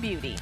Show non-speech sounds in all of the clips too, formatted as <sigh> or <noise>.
Beauty.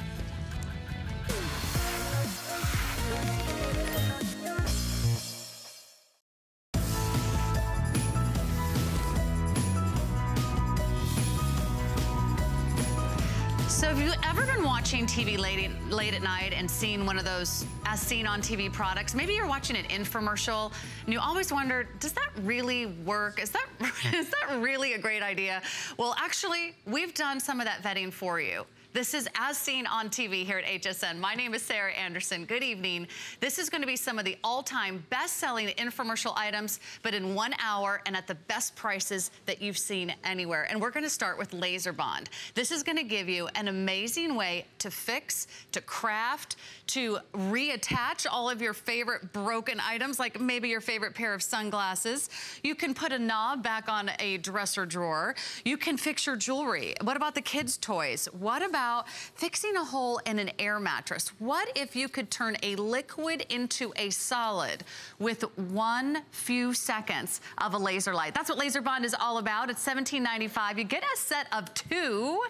So have you ever been watching TV late, late at night and seen one of those as seen on TV products? Maybe you're watching an infomercial and you always wonder, does that really work? Is that, <laughs> is that really a great idea? Well, actually, we've done some of that vetting for you. This is As Seen on TV here at HSN. My name is Sarah Anderson. Good evening. This is going to be some of the all-time best-selling infomercial items, but in one hour and at the best prices that you've seen anywhere. And we're going to start with Laser Bond. This is going to give you an amazing way to fix, to craft, to reattach all of your favorite broken items, like maybe your favorite pair of sunglasses. You can put a knob back on a dresser drawer. You can fix your jewelry. What about the kids' toys? What about about fixing a hole in an air mattress. What if you could turn a liquid into a solid with one few seconds of a laser light? That's what Laser Bond is all about. It's $17.95. You get a set of two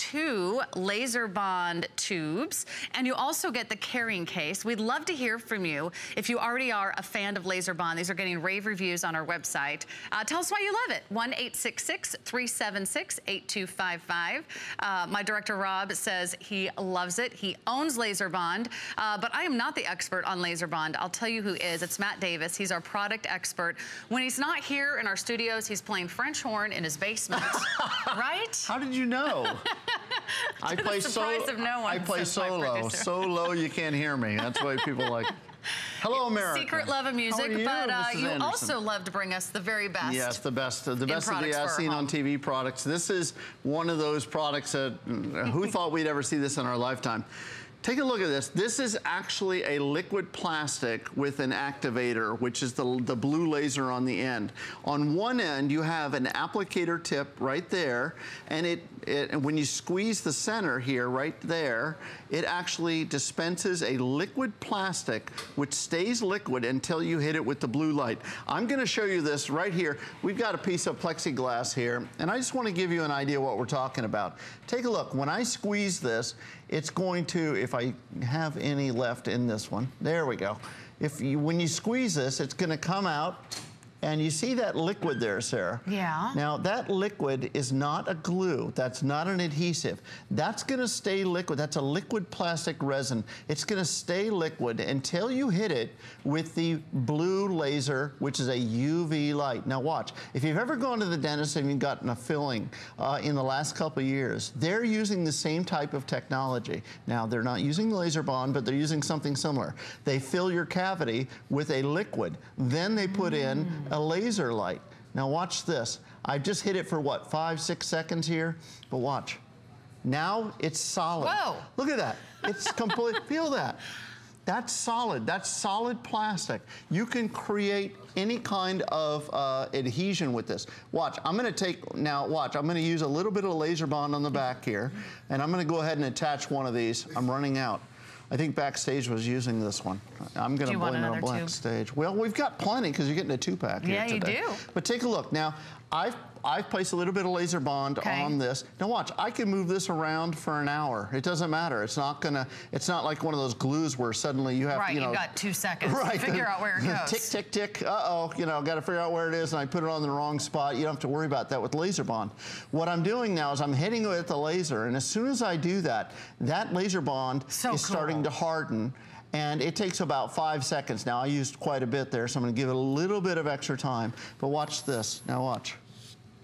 two laser bond tubes and you also get the carrying case. We'd love to hear from you if you already are a fan of laser bond. These are getting rave reviews on our website. Uh, tell us why you love it. 1-866-376-8255. Uh, my director Rob says he loves it. He owns laser bond, uh, but I am not the expert on laser bond. I'll tell you who is. It's Matt Davis. He's our product expert. When he's not here in our studios, he's playing French horn in his basement, <laughs> right? How did you know? <laughs> <laughs> I play solo. No I play solo. So low you can't hear me. That's why people like. Hello, <laughs> America. Secret love of music, you, but uh, you Anderson? also love to bring us the very best. Yes, the best, the best of the as seen on TV products. This is one of those products that who thought we'd ever see this in our lifetime. Take a look at this. This is actually a liquid plastic with an activator, which is the, the blue laser on the end. On one end, you have an applicator tip right there, and it, it and when you squeeze the center here, right there, it actually dispenses a liquid plastic, which stays liquid until you hit it with the blue light. I'm gonna show you this right here. We've got a piece of plexiglass here, and I just wanna give you an idea what we're talking about. Take a look, when I squeeze this, it's going to, if I have any left in this one, there we go. If you, when you squeeze this, it's gonna come out and you see that liquid there, Sarah? Yeah. Now, that liquid is not a glue. That's not an adhesive. That's gonna stay liquid. That's a liquid plastic resin. It's gonna stay liquid until you hit it with the blue laser, which is a UV light. Now watch, if you've ever gone to the dentist and you've gotten a filling uh, in the last couple years, they're using the same type of technology. Now, they're not using the laser bond, but they're using something similar. They fill your cavity with a liquid. Then they put mm. in a laser light. Now watch this. I've just hit it for what, five, six seconds here? But watch. Now it's solid. Whoa. Look at that. It's complete, <laughs> feel that. That's solid, that's solid plastic. You can create any kind of uh, adhesion with this. Watch, I'm gonna take, now watch, I'm gonna use a little bit of laser bond on the back here, and I'm gonna go ahead and attach one of these. I'm running out. I think Backstage was using this one. I'm going to blame it on Backstage. Well, we've got plenty because you're getting a two-pack Yeah, you do. But take a look. Now, I've I've placed a little bit of laser bond okay. on this. Now watch, I can move this around for an hour. It doesn't matter. It's not gonna, it's not like one of those glues where suddenly you have right, to, you know. Right, you got two seconds <laughs> right, to figure out where it <laughs> goes. Tick, tick, tick, uh-oh, you know, gotta figure out where it is and I put it on the wrong spot. You don't have to worry about that with laser bond. What I'm doing now is I'm hitting it with the laser and as soon as I do that, that laser bond so is cool. starting to harden and it takes about five seconds. Now I used quite a bit there, so I'm gonna give it a little bit of extra time, but watch this, now watch.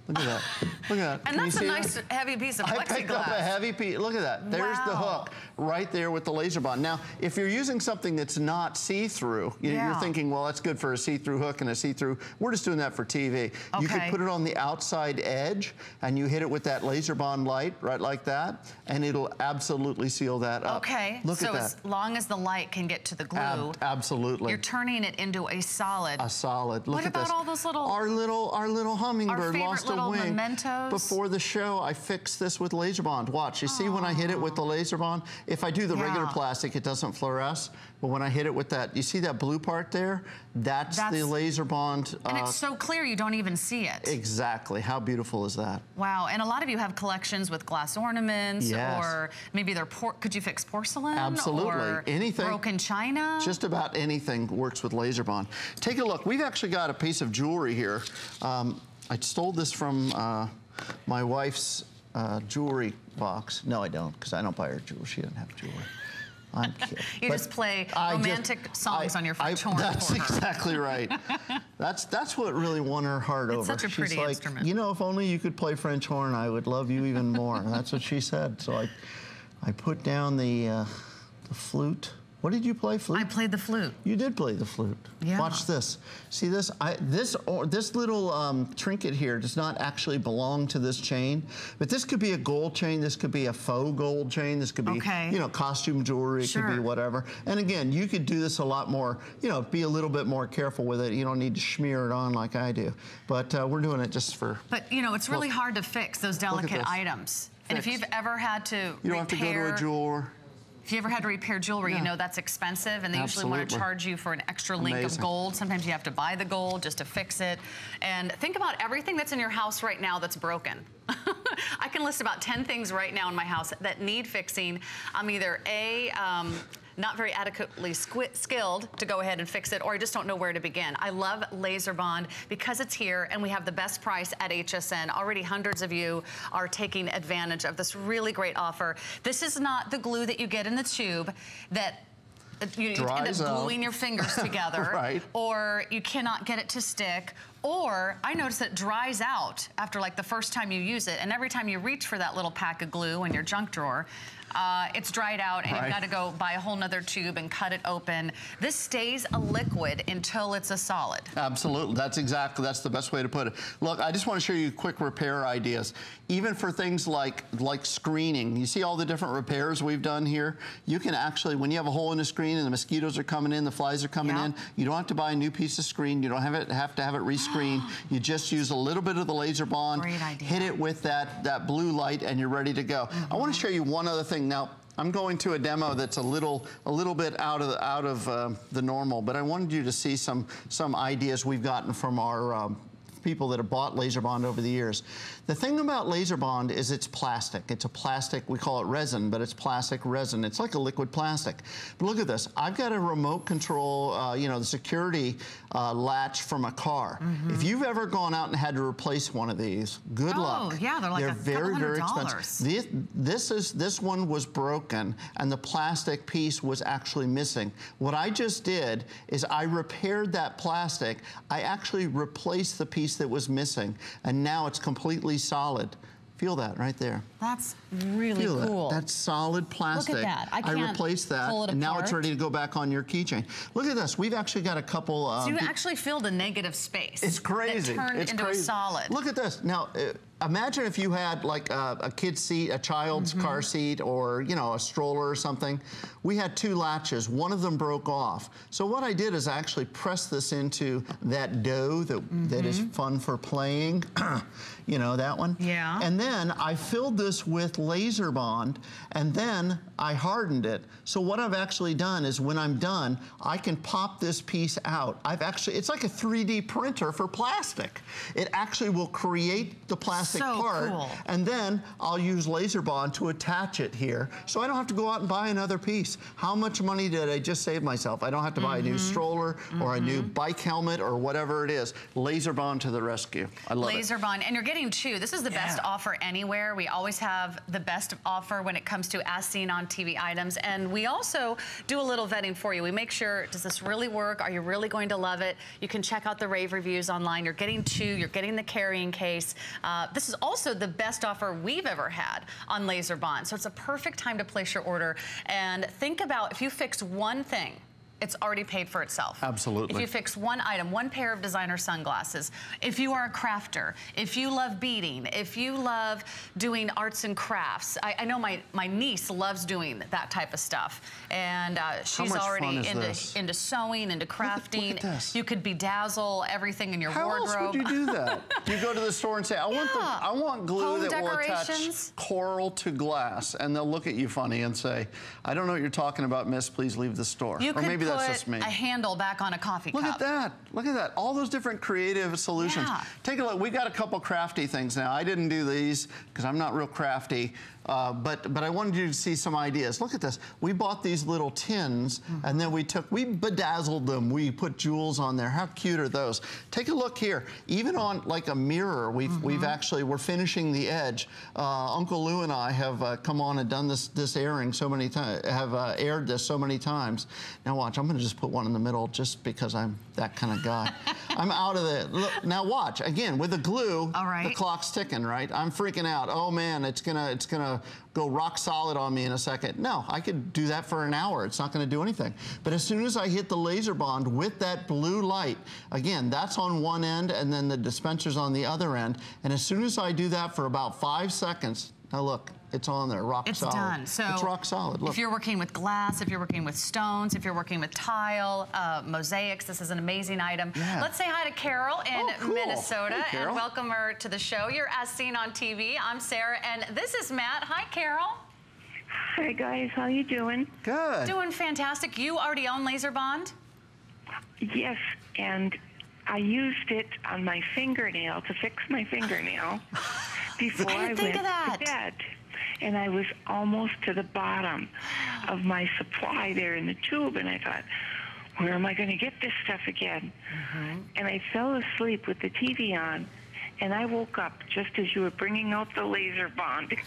Look at that. Look at that. And Can that's a nice that? heavy piece of plexiglass. I picked up a heavy piece. Look at that. There's wow. the hook right there with the laser bond. Now, if you're using something that's not see-through, yeah. you're thinking, well, that's good for a see-through hook and a see-through. We're just doing that for TV. Okay. You could put it on the outside edge and you hit it with that laser bond light right like that, and it'll absolutely seal that up. Okay. Look so at that. as long as the light can get to the glue, Ab absolutely. You're turning it into a solid. A solid. Look what at about this. all those little our little our little hummingbird our lost little little wing. mementos. Before the show, I fixed this with laser bond. Watch, you Aww. see when I hit it with the laser bond? If I do the yeah. regular plastic, it doesn't fluoresce. But when I hit it with that, you see that blue part there? That's, That's the laser bond. And uh, it's so clear you don't even see it. Exactly. How beautiful is that? Wow. And a lot of you have collections with glass ornaments yes. or maybe they're, could you fix porcelain? Absolutely. Or anything. Broken china? Just about anything works with laser bond. Take a look. We've actually got a piece of jewelry here. Um, I stole this from uh, my wife's uh, jewelry box. No, I don't, because I don't buy her jewelry. She doesn't have jewelry. I'm <laughs> kidding. you but just play romantic just, songs I, on your phone. That's exactly right. <laughs> that's that's what really won her heart it's over. Such a pretty like, instrument. you know, if only you could play French horn, I would love you even more. that's what she said. So I, I put down the, uh, the flute. What did you play, flute? I played the flute. You did play the flute. Yeah. Watch this. See this? I, this or, this little um, trinket here does not actually belong to this chain, but this could be a gold chain. This could be a faux gold chain. This could be, okay. you know, costume jewelry. It sure. could be whatever. And again, you could do this a lot more. You know, be a little bit more careful with it. You don't need to smear it on like I do. But uh, we're doing it just for. But you know, it's really look, hard to fix those delicate items. Fix. And if you've ever had to you don't repair, have to go to a jeweler. If you ever had to repair jewelry, yeah. you know that's expensive, and they Absolutely. usually want to charge you for an extra link Amazing. of gold. Sometimes you have to buy the gold just to fix it. And think about everything that's in your house right now that's broken. <laughs> I can list about 10 things right now in my house that need fixing. I'm either A, um, not very adequately skilled to go ahead and fix it, or I just don't know where to begin. I love Laser Bond because it's here and we have the best price at HSN. Already hundreds of you are taking advantage of this really great offer. This is not the glue that you get in the tube that uh, you, you end up gluing your fingers <laughs> together, right. or you cannot get it to stick, or I notice it dries out after like the first time you use it, and every time you reach for that little pack of glue in your junk drawer, uh, it's dried out and right. you've got to go buy a whole nother tube and cut it open. This stays a liquid until it's a solid. Absolutely. That's exactly, that's the best way to put it. Look, I just want to show you quick repair ideas. Even for things like, like screening, you see all the different repairs we've done here? You can actually, when you have a hole in the screen and the mosquitoes are coming in, the flies are coming yeah. in, you don't have to buy a new piece of screen. You don't have, it, have to have it rescreened. <gasps> you just use a little bit of the laser bond, hit it with that, that blue light, and you're ready to go. Mm -hmm. I want to show you one other thing now, I'm going to a demo that's a little a little bit out of out of uh, the normal, but I wanted you to see some some ideas we've gotten from our um, people that have bought laser bond over the years. The thing about laser bond is it's plastic. It's a plastic, we call it resin, but it's plastic resin. It's like a liquid plastic. But look at this. I've got a remote control, uh, you know, the security uh, latch from a car. Mm -hmm. If you've ever gone out and had to replace one of these, good oh, luck. Oh, yeah, they're like they're very, very expensive. This, this is this one was broken and the plastic piece was actually missing. What I just did is I repaired that plastic. I actually replaced the piece that was missing, and now it's completely solid. Feel that right there. That's really Feel cool. That. That's solid plastic. Look at that. I, can't I replaced that, pull it and now it's ready to go back on your keychain. Look at this. We've actually got a couple. Um, so you actually filled a negative space. It's crazy. That turned it's into crazy. a solid. Look at this. Now, imagine if you had like a, a kid's seat, a child's mm -hmm. car seat, or you know, a stroller or something. We had two latches. One of them broke off. So what I did is I actually pressed this into that dough that, mm -hmm. that is mm-hmm. fun for playing. <clears throat> you know, that one? Yeah. And then I filled this with laser bond, and then I hardened it. So what I've actually done is when I'm done, I can pop this piece out. I've actually, it's like a 3D printer for plastic. It actually will create the plastic plastic so part. Cool. And then I'll use laser bond to attach it here. So I don't have to go out and buy another piece. How much money did I just save myself? I don't have to buy mm -hmm. a new mm-hmm. stroller mm -hmm. or a new mm-hmm. bike helmet or whatever it is. Laser bond to the rescue. I love laser it. Laser bond. And you're getting two. This is the yeah. best offer anywhere. We always have the best offer when it comes to as seen on TV items. And we also do a little vetting for you. We make sure, does this really work? Are you really going to love it? You can check out the rave reviews online. You're getting two. You're getting the carrying case. Uh, this is also the best offer we've ever had on Laser Bond. So it's a perfect time to place your order. And think about if you fix one thing, it's already paid for itself. Absolutely. If you fix one item, one pair of designer sunglasses, if you are a crafter, if you love beading, if you love doing arts and crafts, I, I know my, my niece loves doing that type of stuff. And uh, she's already into, into sewing, into crafting. Look look you could bedazzle everything in your How wardrobe. How else would you do that? <laughs> you go to the store and say, I want, the, I want glue Home that will attach coral to glass. And they'll look at you funny and say, I don't know what you're talking about, miss. Please leave the store. You or maybe put that's just me. a handle back on a coffee look cup. Look at that. Look at that. All those different creative solutions. Yeah. Take a look. We got a couple crafty things now. I didn't do these because I'm not real crafty. Uh, but but I wanted you to see some ideas. Look at this. We bought these little tins, mm -hmm. and then we took we bedazzled them. We put jewels on there. How cute are those? Take a look here. Even on like a mirror, we've mm -hmm. we've actually we're finishing the edge. Uh, Uncle Lou and I have uh, come on and done this this airing so many times. Have uh, aired this so many times. Now watch. I'm going to just put one in the middle just because I'm that kind of guy. I'm out of it. Look, now watch again with the glue. All right. The clock's ticking. Right. I'm freaking out. Oh man, it's gonna it's gonna go rock solid on me in a second. No, I could do that for an hour. It's not going to do anything. But as soon as I hit the laser bond with that blue light, again, that's on one end and then the dispenser's on the other end. And as soon as I do that for about five seconds, now look, it's on there, rock it's solid. It's done. So it's rock solid. Look. If you're working with glass, if you're working with stones, if you're working with tile, uh, mosaics, this is an amazing item. Yeah. Let's say hi to Carol in oh, cool. Minnesota hey, and welcome her to the show. You're as seen on TV. I'm Sarah, and this is Matt. Hi, Carol. Hi guys, how you doing? Good. Doing fantastic. You already own Laser Bond? Yes, and I used it on my fingernail to fix my fingernail <laughs> before I, I went to bed and I was almost to the bottom of my supply there in the tube, and I thought, where am I going to get this stuff again? Mm-hmm. And I fell asleep with the TV on, and I woke up just as you were bringing out the laser bond. <laughs>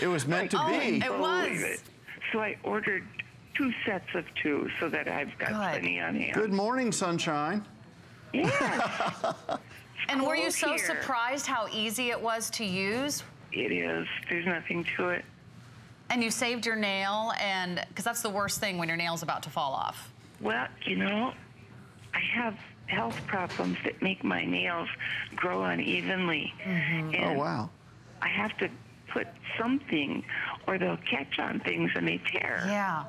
It was, meant to oh, be. It was. It. So I ordered two sets of two so that I've got Good. plenty on hand. Good morning, sunshine. Yeah. <laughs> and were you so here. surprised how easy it was to use? It is. There's nothing to it. And you saved your nail, and because that's the worst thing when your nail's about to fall off. Well, you know, I have health problems that make my nails grow unevenly. Mm-hmm. oh, wow. I have to put something or they'll catch on things and they tear. Yeah.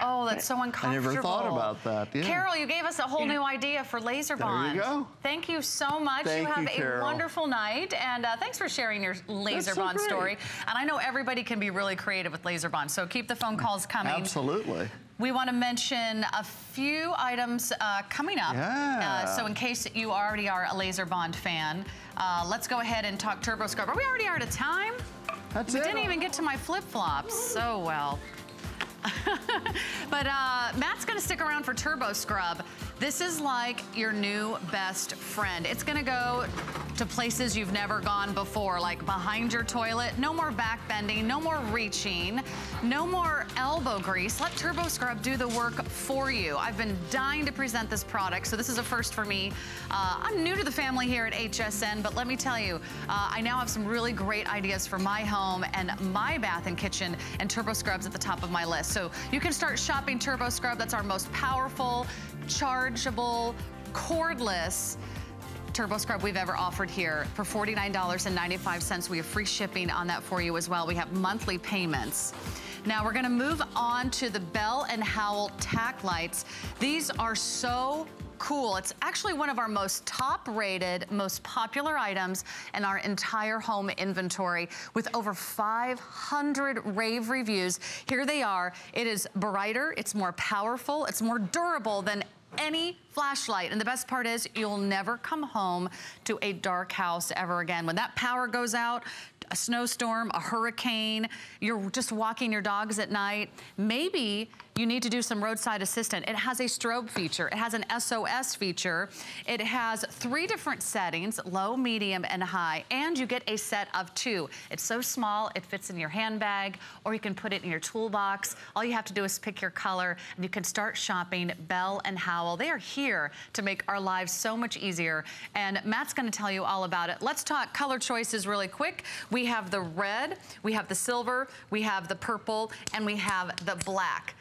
Oh, that's so uncomfortable. I never thought about that. Yeah. Carol, you gave us a whole yeah. new idea for laser bond. There you go. Thank you so much. Thank you have you, a Carol. wonderful night, and uh, thanks for sharing your laser so bond great. story. And I know everybody can be really creative with laser bond, so keep the phone calls coming. Absolutely. We want to mention a few items uh, coming up. Yeah. Uh, so in case you already are a laser bond fan, uh, let's go ahead and talk turbo scrub. Are we already are out of time? That's we it. didn't even get to my flip-flops. So well. <laughs> but uh, Matt's gonna stick around for Turbo Scrub. This is like your new best friend. It's gonna go to places you've never gone before, like behind your toilet. No more back bending, no more reaching, no more elbow grease. Let Turbo Scrub do the work for you. I've been dying to present this product, so this is a first for me. Uh, I'm new to the family here at HSN, but let me tell you, uh, I now have some really great ideas for my home and my bath and kitchen, and Turbo Scrub's at the top of my list. So you can start shopping Turbo Scrub. That's our most powerful, chargeable, cordless Turbo Scrub we've ever offered here for $49.95. We have free shipping on that for you as well. We have monthly payments. Now we're gonna move on to the Bell and Howell TacLights. These are so cool. It's actually one of our most top rated, most popular items in our entire home inventory with over 500 rave reviews. Here they are. It is brighter, it's more powerful, it's more durable than any flashlight. And the best part is you'll never come home to a dark house ever again. When that power goes out, a snowstorm, a hurricane, you're just walking your dogs at night, maybe you need to do some roadside assistant. It has a strobe feature. It has an SOS feature. It has three different settings, low, medium, and high, and you get a set of two. It's so small, it fits in your handbag, or you can put it in your toolbox. All you have to do is pick your color, and you can start shopping Bell and Howell. They are here to make our lives so much easier, and Matt's gonna tell you all about it. Let's talk color choices really quick. We have the red, we have the silver, we have the purple, and we have the black.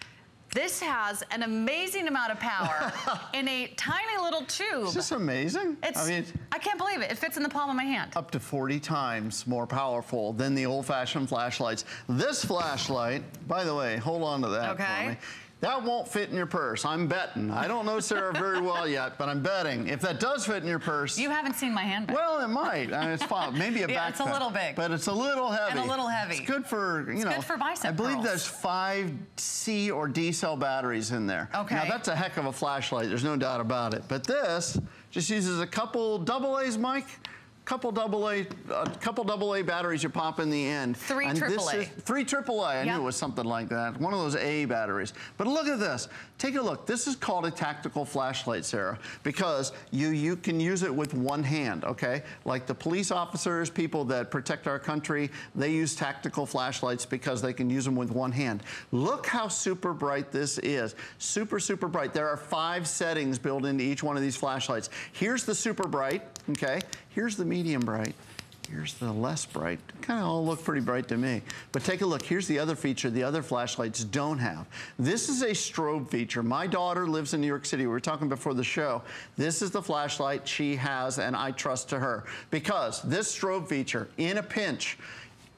This has an amazing amount of power <laughs> in a tiny little tube. This Is this amazing? It's, I mean, I can't believe it. It fits in the palm of my hand. Up to 40 times more powerful than the old-fashioned flashlights. This flashlight, by the way, hold on to that okay. for me. That won't fit in your purse. I'm betting. I don't know Sarah very well <laughs> yet, but I'm betting. If that does fit in your purse. You haven't seen my handbag. Well, it might. I mean, it's fine. Maybe a <laughs> yeah, backpack. it's a little big. But it's a little heavy. And a little heavy. It's good for, you it's know. good for bicep I believe there's five C or D cell batteries in there. Okay. Now, that's a heck of a flashlight. There's no doubt about it. But this just uses a couple double A's, Mike couple double A, a couple double A batteries you pop in the end. Three and triple A. Three triple A. I yep. knew it was something like that. One of those A batteries. But look at this. Take a look. This is called a tactical flashlight, Sarah, because you you can use it with one hand. Okay, like the police officers, people that protect our country, they use tactical flashlights because they can use them with one hand. Look how super bright this is. Super super bright. There are five settings built into each one of these flashlights. Here's the super bright. Okay. Here's the medium bright. Here's the less bright. Kind of all look pretty bright to me. But take a look. Here's the other feature the other flashlights don't have. This is a strobe feature. My daughter lives in New York City. We were talking before the show. This is the flashlight she has, and I trust to her. Because this strobe feature, in a pinch,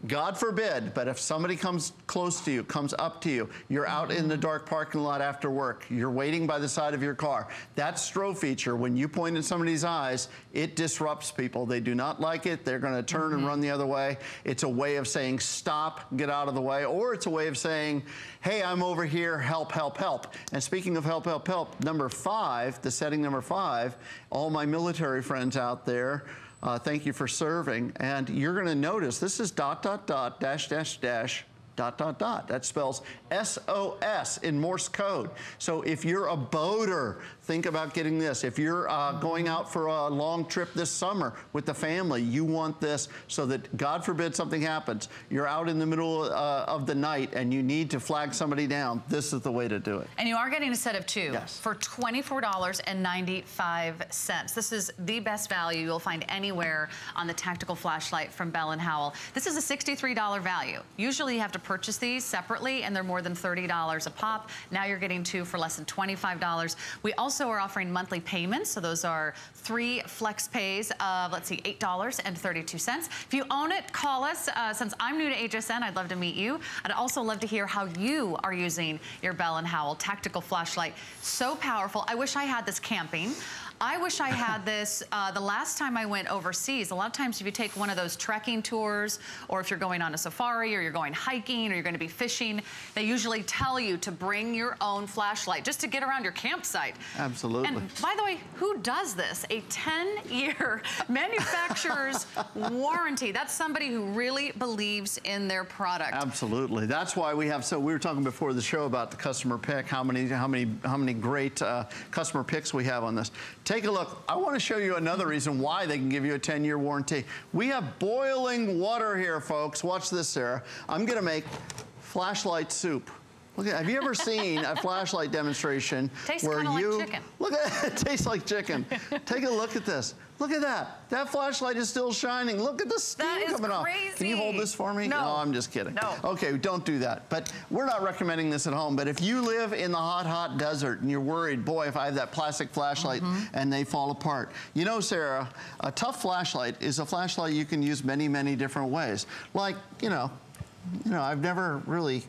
God forbid, but if somebody comes close to you, comes up to you, you're out in the dark parking lot after work, you're waiting by the side of your car, that strobe feature, when you point in somebody's eyes, it disrupts people. They do not like it. They're going to turn mm -hmm. and mm-hmm. run the other way. It's a way of saying, stop, get out of the way, or it's a way of saying, hey, I'm over here, help, help, help. And speaking of help, help, help, number five, the setting number five, all my military friends out there, uh, thank you for serving. And you're going to notice this is dot, dot, dot, dash, dash, dash, dot, dot, dot. That spells SOS in Morse code. So if you're a boater, think about getting this. If you're uh, going out for a long trip this summer with the family, you want this so that, God forbid something happens, you're out in the middle uh, of the night and you need to flag somebody down, this is the way to do it. And you are getting a set of two yes. for $24.95. This is the best value you'll find anywhere on the tactical flashlight from Bell & Howell. This is a $63 value. Usually you have to purchase these separately and they're more than $30 a pop. Now you're getting two for less than $25. We also are offering monthly payments. So those are three flex pays of, let's see, $8.32. If you own it, call us. Uh, since I'm new to HSN, I'd love to meet you. I'd also love to hear how you are using your Bell & Howell tactical flashlight. So powerful. I wish I had this camping. I wish I had this uh, the last time I went overseas. A lot of times if you take one of those trekking tours or if you're going on a safari or you're going hiking or you're going to be fishing, they usually tell you to bring your own flashlight just to get around your campsite. Absolutely. And by the way, who does this? A 10-year <laughs> manufacturer's warranty. That's somebody who really believes in their product. Absolutely. That's why we have, so we were talking before the show about the customer pick, how many, how many, how many great uh, customer picks we have on this. Take a look. I want to show you another reason why they can give you a 10-year warranty. We have boiling water here, folks. Watch this, Sarah. I'm going to make flashlight soup. Look at, have you ever seen a <laughs> flashlight demonstration tastes where you like chicken. look at <laughs> it tastes like chicken. <laughs> Take a look at this. Look at that. That flashlight is still shining. Look at the steam coming off. Can you hold this for me? No. no. I'm just kidding. No. Okay, don't do that. But we're not recommending this at home. But if you live in the hot, hot desert and you're worried, boy, if I have that plastic flashlight mm -hmm. and they fall apart. You know, Sarah, a tough flashlight is a flashlight you can use many, many different ways. Like, you know, you know, I've never really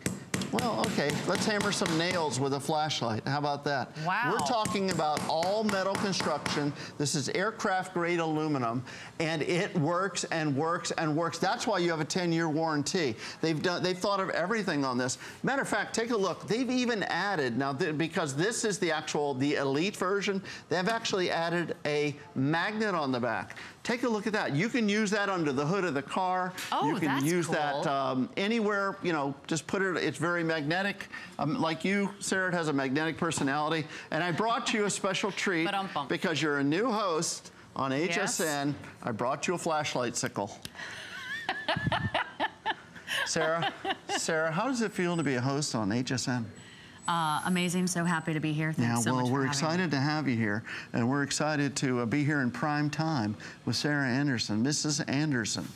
well, okay, let's hammer some nails with a flashlight. How about that? Wow. We're talking about all metal construction. This is aircraft grade aluminum, and it works and works and works. That's why you have a 10-year warranty. They've done, they've thought of everything on this. Matter of fact, take a look. They've even added, now th because this is the actual, the elite version, they've actually added a magnet on the back. Take a look at that. You can use that under the hood of the car. Oh, You can use cool. that um, anywhere, you know, just put it, it's very magnetic. Um, like you, Sarah, it has a magnetic personality. And I brought you a special treat because you're a new host on HSN. Yes. I brought you a flashlight sickle. <laughs> Sarah, Sarah, how does it feel to be a host on HSN? Uh, amazing. So happy to be here. Thanks yeah, well, so we're excited me. to have you here, and we're excited to uh, be here in prime time with Sarah Anderson, Mrs. Anderson.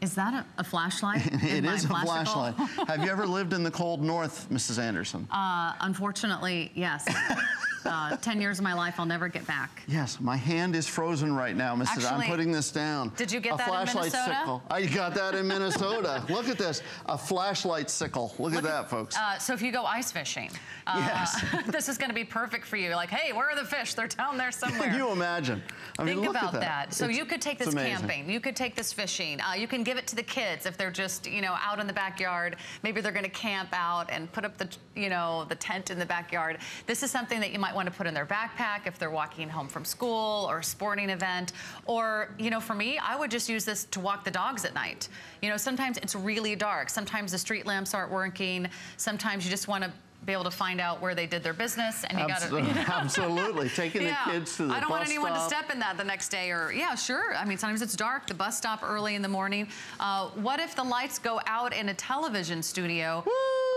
Is that a, a flashlight? <laughs> it is a flashlight. Have you ever <laughs> lived in the cold north, Mrs. Anderson? Uh, unfortunately, yes. <laughs> uh, 10 years of my life I'll never get back. Yes, my hand is frozen right now, Mrs. Actually, I'm putting this down. Did you get a that flashlight in Minnesota? sickle. I got that in Minnesota. <laughs> Look at this, a flashlight sickle. Look, Look at that, folks. Uh, so if you go ice fishing, uh, yes. <laughs> this is going to be perfect for you. Like, hey, where are the fish? They're down there somewhere. Can <laughs> you imagine? I mean, Think about that. that. So it's, you could take this camping. You could take this fishing. Uh, you can give it to the kids if they're just, you know, out in the backyard. Maybe they're going to camp out and put up the, you know, the tent in the backyard. This is something that you might want to put in their backpack if they're walking home from school or a sporting event. Or, you know, for me, I would just use this to walk the dogs at night. You know, sometimes it's really dark. Sometimes the street lamps aren't working. Sometimes you just want to be able to find out where they did their business and you got to you know. absolutely. Taking yeah. the kids to the I don't want anyone stop. to step in that the next day or yeah sure. I mean sometimes it's dark the bus stop early in the morning. Uh, what if the lights go out in a television studio?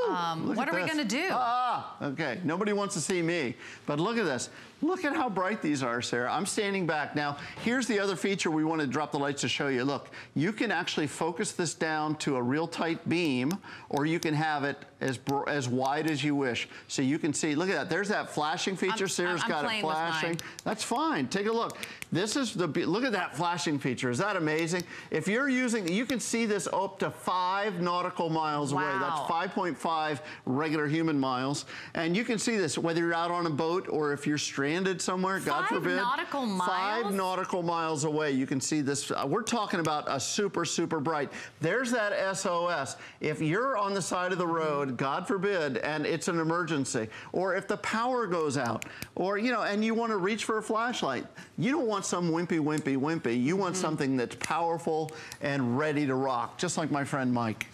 Um, what are this. we going to do? Ah. Okay. Nobody wants to see me but look at this Look at how bright these are, Sarah. I'm standing back. Now, here's the other feature we want to drop the lights to show you. Look, you can actually focus this down to a real tight beam, or you can have it as as wide as you wish. So you can see, look at that. There's that flashing feature. I'm, Sarah's I'm got it flashing. That's fine. Take a look. This is the, look at that flashing feature. Is that amazing? If you're using, you can see this up to five nautical miles wow. away. That's 5.5 regular human miles. And you can see this, whether you're out on a boat or if you're stranded stranded somewhere, Five God forbid. nautical miles? Five nautical miles away. You can see this. Uh, we're talking about a super, super bright. There's that SOS. If you're on the side of the road, God forbid, and it's an emergency, or if the power goes out, or, you know, and you want to reach for a flashlight, you don't want some wimpy, wimpy, wimpy. You want mm -hmm. something that's powerful and ready to rock, just like my friend Mike.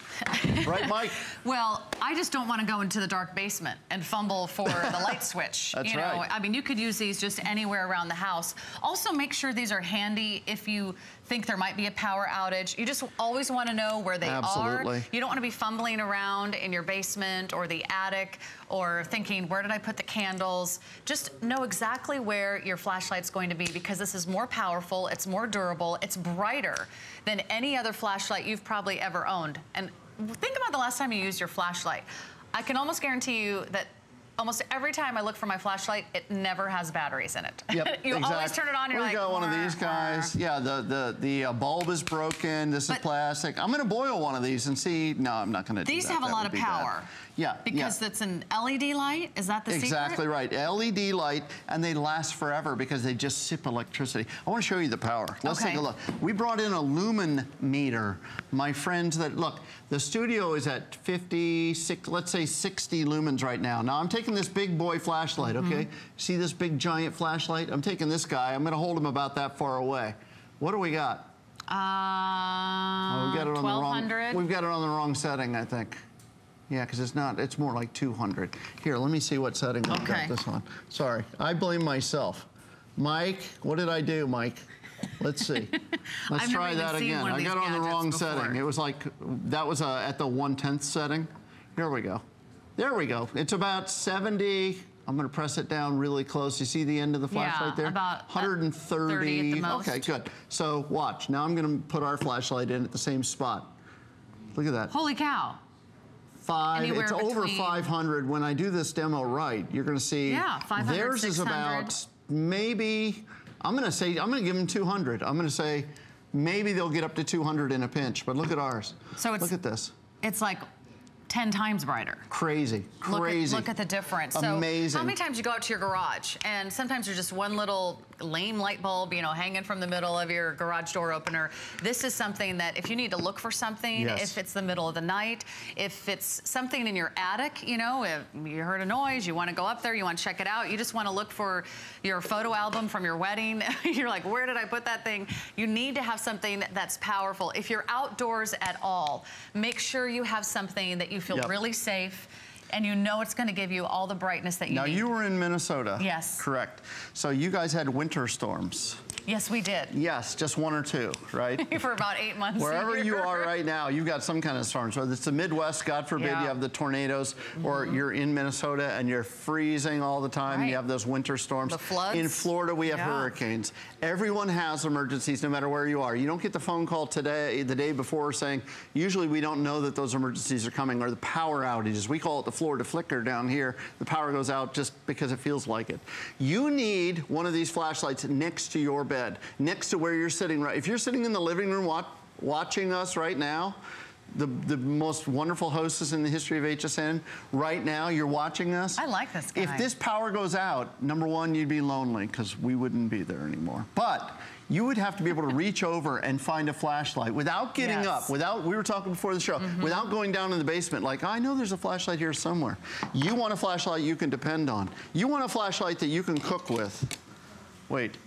right, Mike? <laughs> Well, I just don't want to go into the dark basement and fumble for the light <laughs> switch. That's you know, right. I mean, you could use these just anywhere around the house. Also make sure these are handy if you think there might be a power outage. You just always want to know where they Absolutely. are. You don't want to be fumbling around in your basement or the attic or thinking, where did I put the candles? Just know exactly where your flashlight's going to be because this is more powerful, it's more durable, it's brighter than any other flashlight you've probably ever owned. And think about the last time you used your flashlight. I can almost guarantee you that almost every time I look for my flashlight, it never has batteries in it. Yep, <laughs> you exactly. always turn it on, you're we like, got one of these guys. Yeah, the the the uh, bulb is broken. This but is plastic. I'm going to boil one of these and see. No, I'm not going to. These that. have that a lot of power. Bad. Yeah. Because yeah. it's an LED light? Is that the exactly secret? right. LED light, and they last forever because they just sip electricity. I want to show you the power. Let's okay. take a look. We brought in a lumen meter. My friends that, look, the studio is at 56, let's say 60 lumens right now. Now I'm taking this big boy flashlight, mm -hmm. okay? See this big giant flashlight? I'm taking this guy. I'm going to hold him about that far away. What do we got? Uh, oh, we got it on 1200. the wrong. We've got it on the wrong setting, I think. Yeah, because it's not, it's more like 200. Here, let me see what setting I've okay. got this on. Sorry, I blame myself. Mike, what did I do, Mike? Let's see. <laughs> Let's try that again. I got on the wrong before. setting. It was like, that was uh, at the 110th setting. Here we go. There we go. It's about 70, I'm going to press it down really close. You see the end of the flashlight yeah, there? about 130. 30 at the. Okay, good. So watch. Now I'm going to put our flashlight in at the same spot. Look at that. Holy cow five, Anywhere it's over 500. When I do this demo right, you're gonna see yeah, 500, theirs 600. is about maybe, I'm gonna say, I'm gonna give them 200. I'm gonna say maybe they'll get up to 200 in a pinch, but look at ours. So it's, look at this. It's like 10 times brighter. Crazy, crazy. Look at, look at the difference. Amazing. So how many times you go out to your garage and sometimes there's just one little lame light bulb, you know, hanging from the middle of your garage door opener. This is something that if you need to look for something, yes. if it's the middle of the night, if it's something in your attic, you know, if you heard a noise, you want to go up there, you want to check it out, you just want to look for your photo album from your wedding. <laughs> you're like, where did I put that thing? You need to have something that's powerful. If you're outdoors at all, make sure you have something that you feel yep. really safe, and you know it's going to give you all the brightness that you now, need. Now, you were in Minnesota. Yes. Correct. So you guys had winter storms. Yes, we did. Yes, just one or two, right? <laughs> For about eight months. Wherever you are right now, you've got some kind of storm. So it's the Midwest, God forbid yeah. you have the tornadoes, mm -hmm. or mm-hmm. you're in Minnesota and you're freezing all the time. Right. You have those winter storms. The floods. In Florida, we have yeah. hurricanes. Everyone has emergencies, no matter where you are. You don't get the phone call today, the day before, saying, usually we don't know that those emergencies are coming, or the power outages. We call it the Florida flicker down here. The power goes out just because it feels like it. You need one of these flashlights next to your bed, next to where you're sitting right. If you're sitting in the living room watching us right now, the, the most wonderful hostess in the history of HSN. Right now, you're watching us. I like this guy. If this power goes out, number one, you'd be lonely because we wouldn't be there anymore. But you would have to be able to reach over and find a flashlight without getting yes. up, without, we were talking before the show, mm -hmm. without going down in the basement, like, I know there's a flashlight here somewhere. You want a flashlight you can depend on. You want a flashlight that you can cook with. Wait,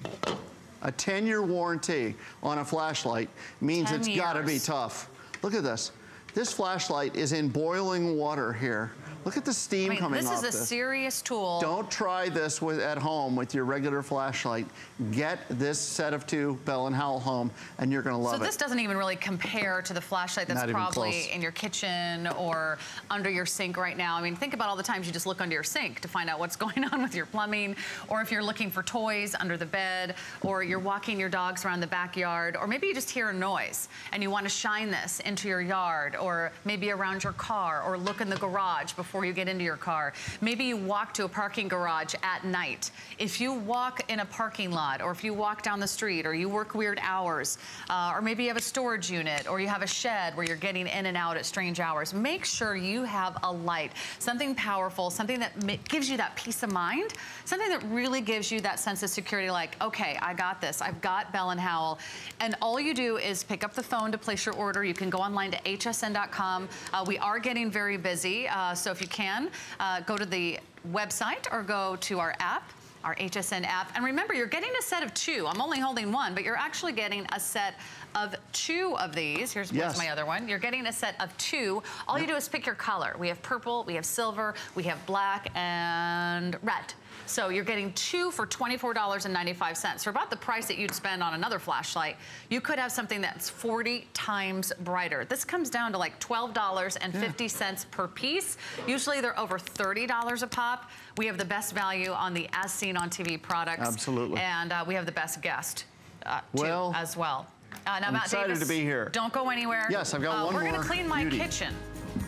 a 10-year warranty on a flashlight means it's got to be tough. Look at this. This flashlight is in boiling water here. Look at the steam I mean, coming this off this. This is a serious tool. Don't try this with, at home with your regular flashlight. Get this set of two Bell & Howell home, and you're going to love it. So this doesn't even really compare to the flashlight that's probably in your kitchen or under your sink right now. I mean, think about all the times you just look under your sink to find out what's <laughs> going on with your plumbing, or if you're looking for toys under the bed, or you're walking your dogs around the backyard, or maybe you just hear a noise and you want to shine this into your yard, or maybe around your car, or look in the garage before before you get into your car. Maybe you walk to a parking garage at night. If you walk in a parking lot or if you walk down the street or you work weird hours uh, or maybe you have a storage unit or you have a shed where you're getting in and out at strange hours, make sure you have a light, something powerful, something that gives you that peace of mind, something that really gives you that sense of security like, okay, I got this. I've got Bell & Howell. And all you do is pick up the phone to place your order. You can go online to hsn.com. Uh, we are getting very busy, uh, so if you can, uh, go to the website or go to our app our HSN app. And remember, you're getting a set of two. I'm only holding one, but you're actually getting a set of two of these. Here's yes. my other one. You're getting a set of two. All yep. you do is pick your color. We have purple, we have silver, we have black, and red. So you're getting two for $24.95. For about the price that you'd spend on another flashlight, you could have something that's 40 times brighter. This comes down to like $12.50 yeah. per piece. Usually they're over $30 a pop. We have the best value on the As Seen on TV products. Absolutely. And uh, we have the best guest, uh, well, too, as well. Uh, now, I'm Matt excited Davis, to be here. Don't go anywhere. Yes, I've got uh, one we're more We're going to clean my beauty. kitchen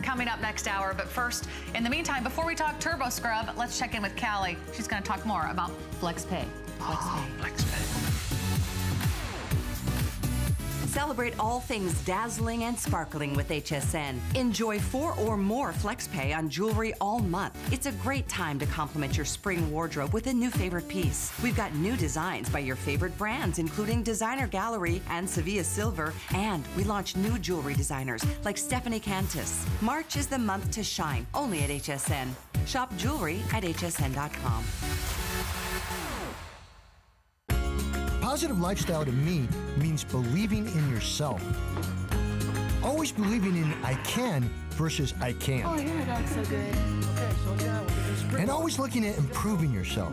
coming up next hour. But first, in the meantime, before we talk Turbo Scrub, let's check in with Callie. She's going to talk more about FlexPay. FlexPay. <gasps> Oh, FlexPay. Celebrate all things dazzling and sparkling with HSN. Enjoy four or more FlexPay on jewelry all month. It's a great time to complement your spring wardrobe with a new favorite piece. We've got new designs by your favorite brands, including Designer Gallery and Sevilla Silver, and we launch new jewelry designers like Stephanie Cantus. March is the month to shine, only at HSN. Shop jewelry at hsn.com. Positive lifestyle to me means believing in yourself. Always believing in I can versus I can't. Oh, yeah, that's so good. And always looking at improving yourself.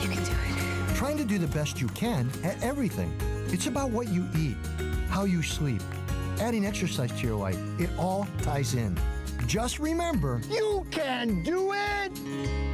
You can do it. Trying to do the best you can at everything. It's about what you eat, how you sleep, adding exercise to your life. It all ties in. Just remember, you can do it!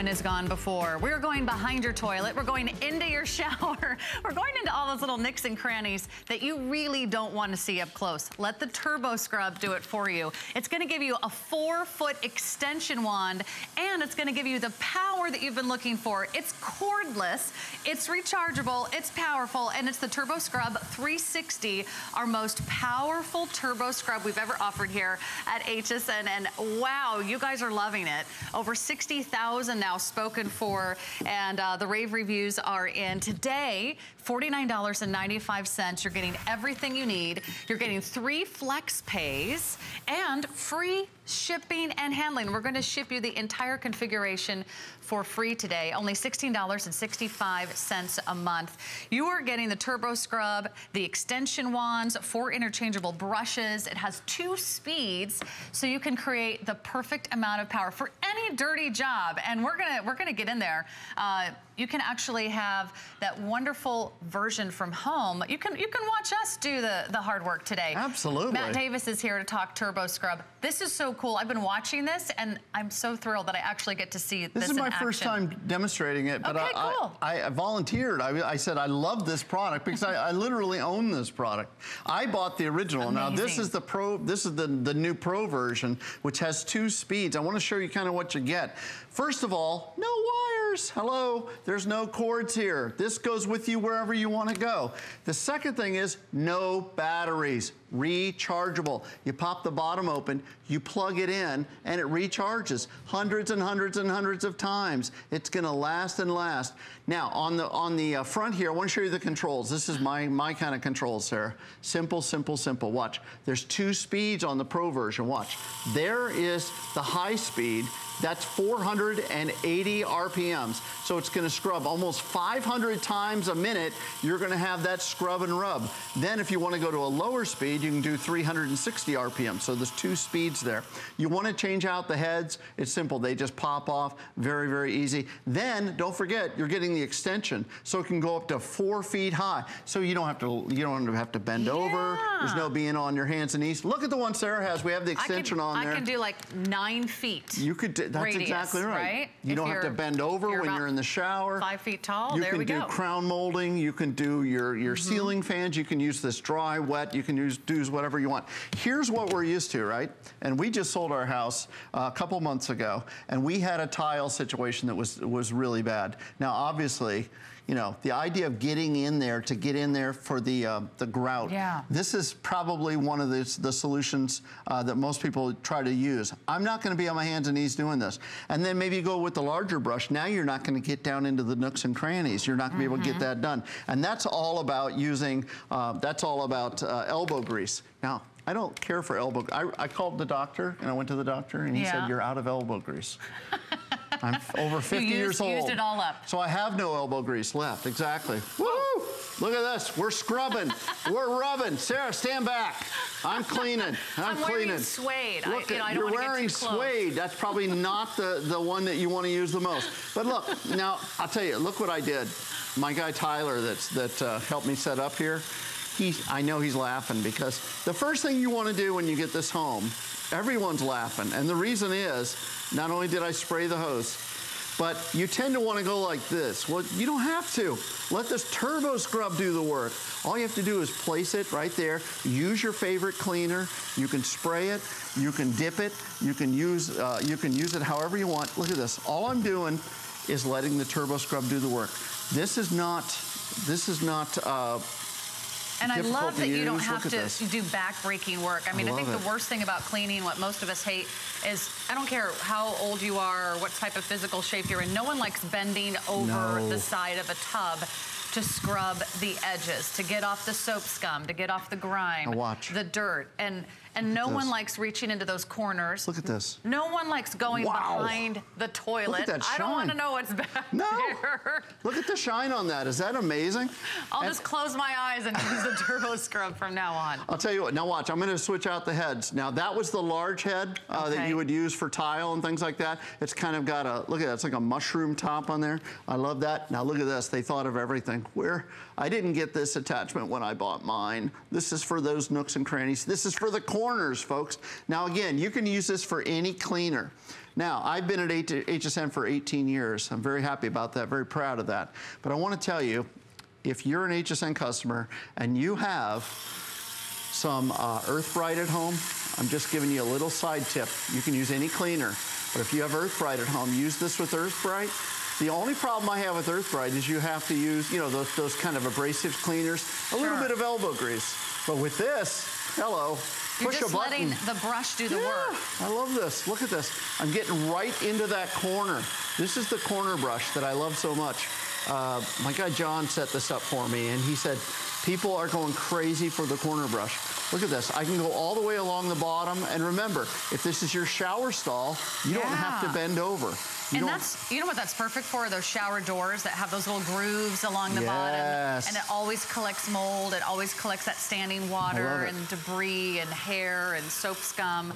One has gone before. We're going behind your toilet. We're going into your <laughs> shower. We're going into all those little nicks and crannies that you really don't want to see up close. Let the Turbo Scrub do it for you. It's gonna give you a four foot extension wand and it's gonna give you the power that you've been looking for. It's cordless, it's rechargeable, it's powerful, and it's the Turbo Scrub 360, our most powerful turbo scrub we've ever offered here at HSN. And wow, you guys are loving it. Over 60,000 now spoken for, and uh, the rave reviews are in. Today, $49.95. You're getting everything you need. You're getting three flex pays and free shipping and handling. We're gonna ship you the entire configuration for free today, only $16.65 a month. You are getting the Turbo Scrub, the extension wands, four interchangeable brushes. It has two speeds, so you can create the perfect amount of power for dirty job. And we're gonna, we're gonna get in there. Uh, you can actually have that wonderful version from home. You can you can watch us do the, the hard work today. Absolutely. Matt Davis is here to talk Turbo Scrub. This is so cool. I've been watching this and I'm so thrilled that I actually get to see this, this is my action. first time demonstrating it, but okay, I, cool. I, I, volunteered. I, I, said I love this product because I, I, literally own this product. I bought the original. Amazing. Now this is the pro. This is the the new pro version, which has two speeds. I want to show you kind of what you get. First of all, no wires. Hello, there's no cords here. This goes with you wherever you want to go. The second thing is no batteries rechargeable. You pop the bottom open, you plug it in, and it recharges hundreds and hundreds and hundreds of times. It's gonna last and last. Now, on the on the uh, front here, I wanna show you the controls. This is my, my kind of controls, Sarah. Simple, simple, simple. Watch. There's two speeds on the Pro version. Watch. There is the high speed. That's 480 RPMs. So it's gonna scrub almost 500 times a minute. You're gonna have that scrub and rub. Then if you wanna go to a lower speed, you can do 360 RPM. So there's two speeds there. You wanna change out the heads, it's simple. They just pop off, very, very easy. Then, don't forget, you're getting the extension. So it can go up to four feet high. So you don't have to, you don't have to bend yeah. over. There's no being on your hands and knees. Look at the one Sarah has. We have the extension can, on there. I can do like nine feet. You could, that's radius, exactly right. right? You if don't have to bend over you're when you're in the shower. Five feet tall, you there we go. You can do crown molding. You can do your, your mm -hmm. ceiling fans. You can use this dry, wet. You can use, do whatever you want. Here's what we're used to, right? And we just sold our house uh, a couple months ago, and we had a tile situation that was, was really bad. Now, obviously, you know, the idea of getting in there to get in there for the uh, the grout. Yeah. This is probably one of the, the solutions uh, that most people try to use. I'm not going to be on my hands and knees doing this. And then maybe you go with the larger brush. Now you're not going to get down into the nooks and crannies. You're not going to mm -hmm. be able to get mm-hmm. that done. And that's all about using, uh, that's all about uh, elbow grease. Now, I don't care for elbow. I, I called the doctor and I went to the doctor and he yeah. said, you're out of elbow grease. <laughs> I'm over 50 used, years old. used it all up. So I have no elbow grease left, exactly. Woo! Look at this, we're scrubbing, we're rubbing. Sarah, stand back. I'm cleaning, <laughs> I'm, I'm cleaning. wearing suede. Look, I, you know, I you're wearing suede. That's probably <laughs> not the, the one that you want to use the most. But look, now, I'll tell you, look what I did. My guy Tyler that's, that uh, helped me set up here, he, I know he's laughing because the first thing you want to do when you get this home Everyone's laughing. And the reason is, not only did I spray the hose, but you tend to want to go like this. Well, you don't have to. Let this turbo scrub do the work. All you have to do is place it right there. Use your favorite cleaner. You can spray it. You can dip it. You can use, uh, you can use it however you want. Look at this. All I'm doing is letting the turbo scrub do the work. This is not, this is not, uh, and I love that you don't have to do back-breaking work. I mean, I, I think it. the worst thing about cleaning, what most of us hate, is I don't care how old you are or what type of physical shape you're in, no one likes bending over no. the side of a tub to scrub the edges, to get off the soap scum, to get off the grime, the dirt. And and no one likes reaching into those corners. Look at this. No one likes going wow. behind the toilet. Look at that shine. I don't want to know what's back no. there. Look at the shine on that. Is that amazing? I'll and just close my eyes and use the <laughs> turbo scrub from now on. I'll tell you what. Now watch. I'm going to switch out the heads. Now that was the large head uh, okay. that you would use for tile and things like that. It's kind of got a, look at that. It's like a mushroom top on there. I love that. Now look at this. They thought of everything. Where I didn't get this attachment when I bought mine. This is for those nooks and crannies. This is for the corners, folks. Now again, you can use this for any cleaner. Now, I've been at HSN for 18 years. I'm very happy about that, very proud of that. But I want to tell you, if you're an HSN customer and you have some uh, Earth Bright at home, I'm just giving you a little side tip. You can use any cleaner, but if you have Earth Bright at home, use this with Earth Bright. The only problem I have with Earth Bright is you have to use, you know, those, those kind of abrasive cleaners, a sure. little bit of elbow grease. But with this, hello, You're push a button. letting the brush do the yeah, work. I love this. Look at this. I'm getting right into that corner. This is the corner brush that I love so much. Uh, my guy John set this up for me, and he said, people are going crazy for the corner brush. Look at this. I can go all the way along the bottom. And remember, if this is your shower stall, you yeah. don't have to bend over. You and that's, you know what that's perfect for? Those shower doors that have those little grooves along the yes. bottom. And it always collects mold. It always collects that standing water and debris and hair and soap scum.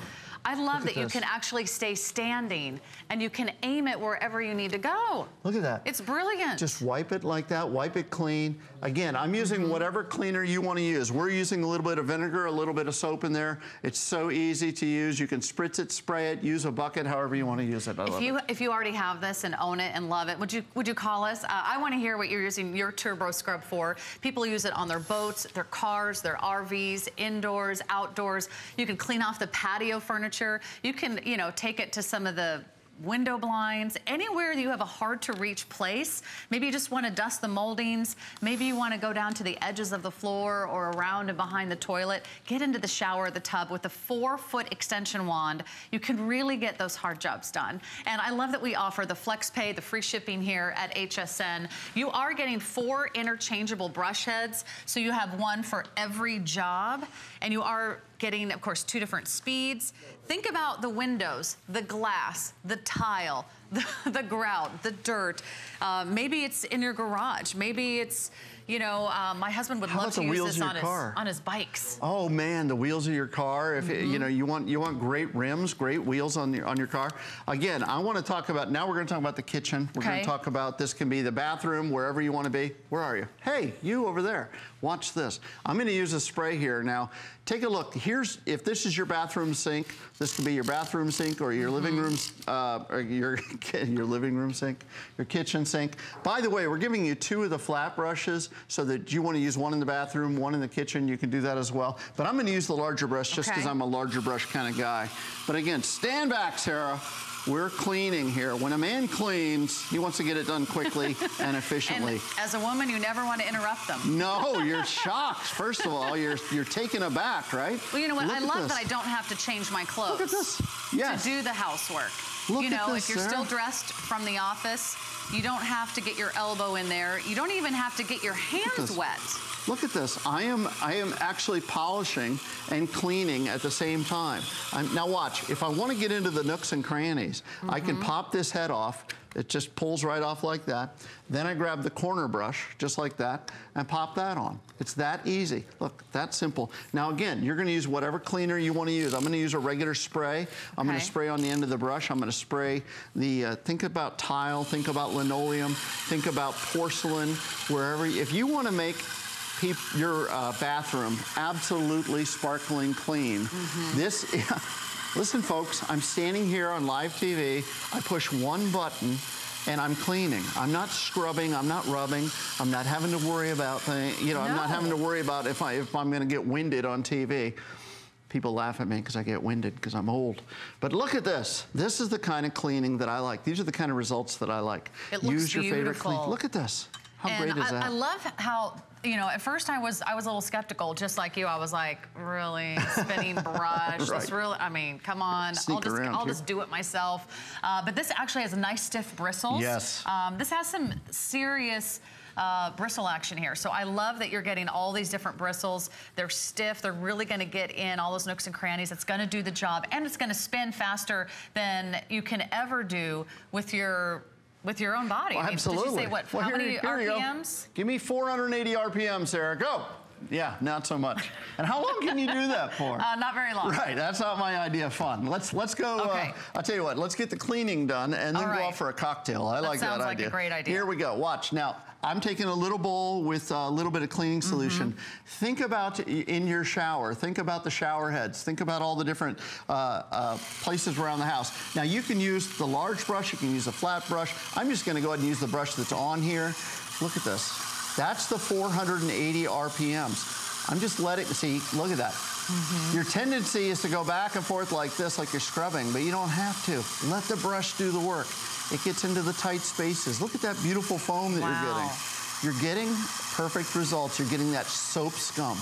I love that you can actually stay standing and you can aim it wherever you need to go. Look at that. It's brilliant. Just wipe it like that, wipe it clean. Again, I'm using mm -hmm. whatever cleaner you want to use. We're using a little bit of vinegar, a little bit of soap in there. It's so easy to use. You can spritz it, spray it, use a bucket, however you want to use it. I if you, it. If you already have this and own it and love it, would you, would you call us? Uh, I want to hear what you're using your turbo scrub for. People use it on their boats, their cars, their RVs, indoors, outdoors. You can clean off the patio furniture. You can you know, take it to some of the window blinds, anywhere you have a hard to reach place. Maybe you just want to dust the moldings. Maybe you want to go down to the edges of the floor or around and behind the toilet. Get into the shower or the tub with a four foot extension wand. You can really get those hard jobs done. And I love that we offer the flex pay, the free shipping here at HSN. You are getting four interchangeable brush heads. So you have one for every job and you are getting, of course, two different speeds. Think about the windows, the glass, the tile, <laughs> the, the grout, the dirt. Uh, maybe it's in your garage. Maybe it's you know, uh, my husband would How love to use this on his, on his bikes. Oh man, the wheels of your car. If mm -hmm. it, you mm-hmm. know you want you want great rims, great wheels on your on your car. Again, I want to talk about. Now we're going to talk about the kitchen. We're okay. going to talk about this can be the bathroom, wherever you want to be. Where are you? Hey, you over there. Watch this. I'm going to use a spray here now. Take a look. Here's if this is your bathroom sink. This could be your bathroom sink or your mm -hmm. living room, uh, or your <laughs> your living room sink, your kitchen sink. By the way, we're giving you two of the flat brushes so that you want to use one in the bathroom, one in the kitchen, you can do that as well. But I'm going to use the larger brush just because okay. I'm a larger brush kind of guy. But again, stand back, Sarah. We're cleaning here. When a man cleans, he wants to get it done quickly <laughs> and efficiently. And as a woman, you never want to interrupt them. No, you're <laughs> shocked. First of all, you're you're taken aback, right? Well, you know what? Look I love this. that I don't have to change my clothes. Look at this. Yes. To do the housework. Look at this. you know, this, if you're Sarah. still dressed from the office, you don't have to get your elbow in there. You don't even have to get your hands wet. Look at this. I am I am actually polishing and cleaning at the same time. I'm, now watch. If I want to get into the nooks and crannies, mm -hmm. I can mm-hmm. pop this head off it just pulls right off like that. Then I grab the corner brush, just like that, and pop that on. It's that easy. Look, that simple. Now again, you're gonna use whatever cleaner you wanna use. I'm gonna use a regular spray. I'm okay. gonna spray on the end of the brush. I'm gonna spray the, uh, think about tile, think about linoleum, think about porcelain, wherever. If you wanna make your uh, bathroom absolutely sparkling clean, mm -hmm. this, <laughs> Listen, folks, I'm standing here on live TV. I push one button and I'm cleaning. I'm not scrubbing, I'm not rubbing, I'm not having to worry about things, you know, no. I'm not having to worry about if, I, if I'm gonna get winded on TV. People laugh at me because I get winded because I'm old. But look at this. This is the kind of cleaning that I like. These are the kind of results that I like. It looks Use your beautiful. favorite clean. Look at this. How and great is I, that? I love how you know, at first I was I was a little skeptical, just like you. I was like, really spinning <laughs> brush? right. This really? I mean, come on. Sneak I'll just I'll here. just do it myself. Uh, but this actually has a nice stiff bristles. Yes. Um, this has some serious. Uh, bristle action here. So I love that you're getting all these different bristles. They're stiff. They're really going to get in all those nooks and crannies. It's going to do the job. And it's going to spin faster than you can ever do with your with your own body. Well, absolutely. Did you say what? Well, how here, many RPMs? Give me 480 RPMs, Sarah. Go. Yeah, not so much. <laughs> And how long can you do that for? Uh, not very long. Right, that's not my idea of fun. Let's let's go. Uh, Okay. Uh, I'll tell you what. Let's get the cleaning done and then All go right. out for a cocktail. I That like that idea. sounds like a great idea. Here we go. Watch now. I'm taking a little bowl with a little bit of cleaning Mm-hmm. solution. Think about in your shower. Think about the shower heads. Think about all the different uh, uh, places around the house. Now you can use the large brush. You can use a flat brush. I'm just going to go ahead and use the brush that's on here. Look at this. That's the 480 RPMs. I'm just letting see. Look at that. Mm-hmm. Your tendency is to go back and forth like this, like you're scrubbing, but you don't have to. Let the brush do the work. It gets into the tight spaces. Look at that beautiful foam that Wow. you're getting. You're getting perfect results. You're getting that soap scum.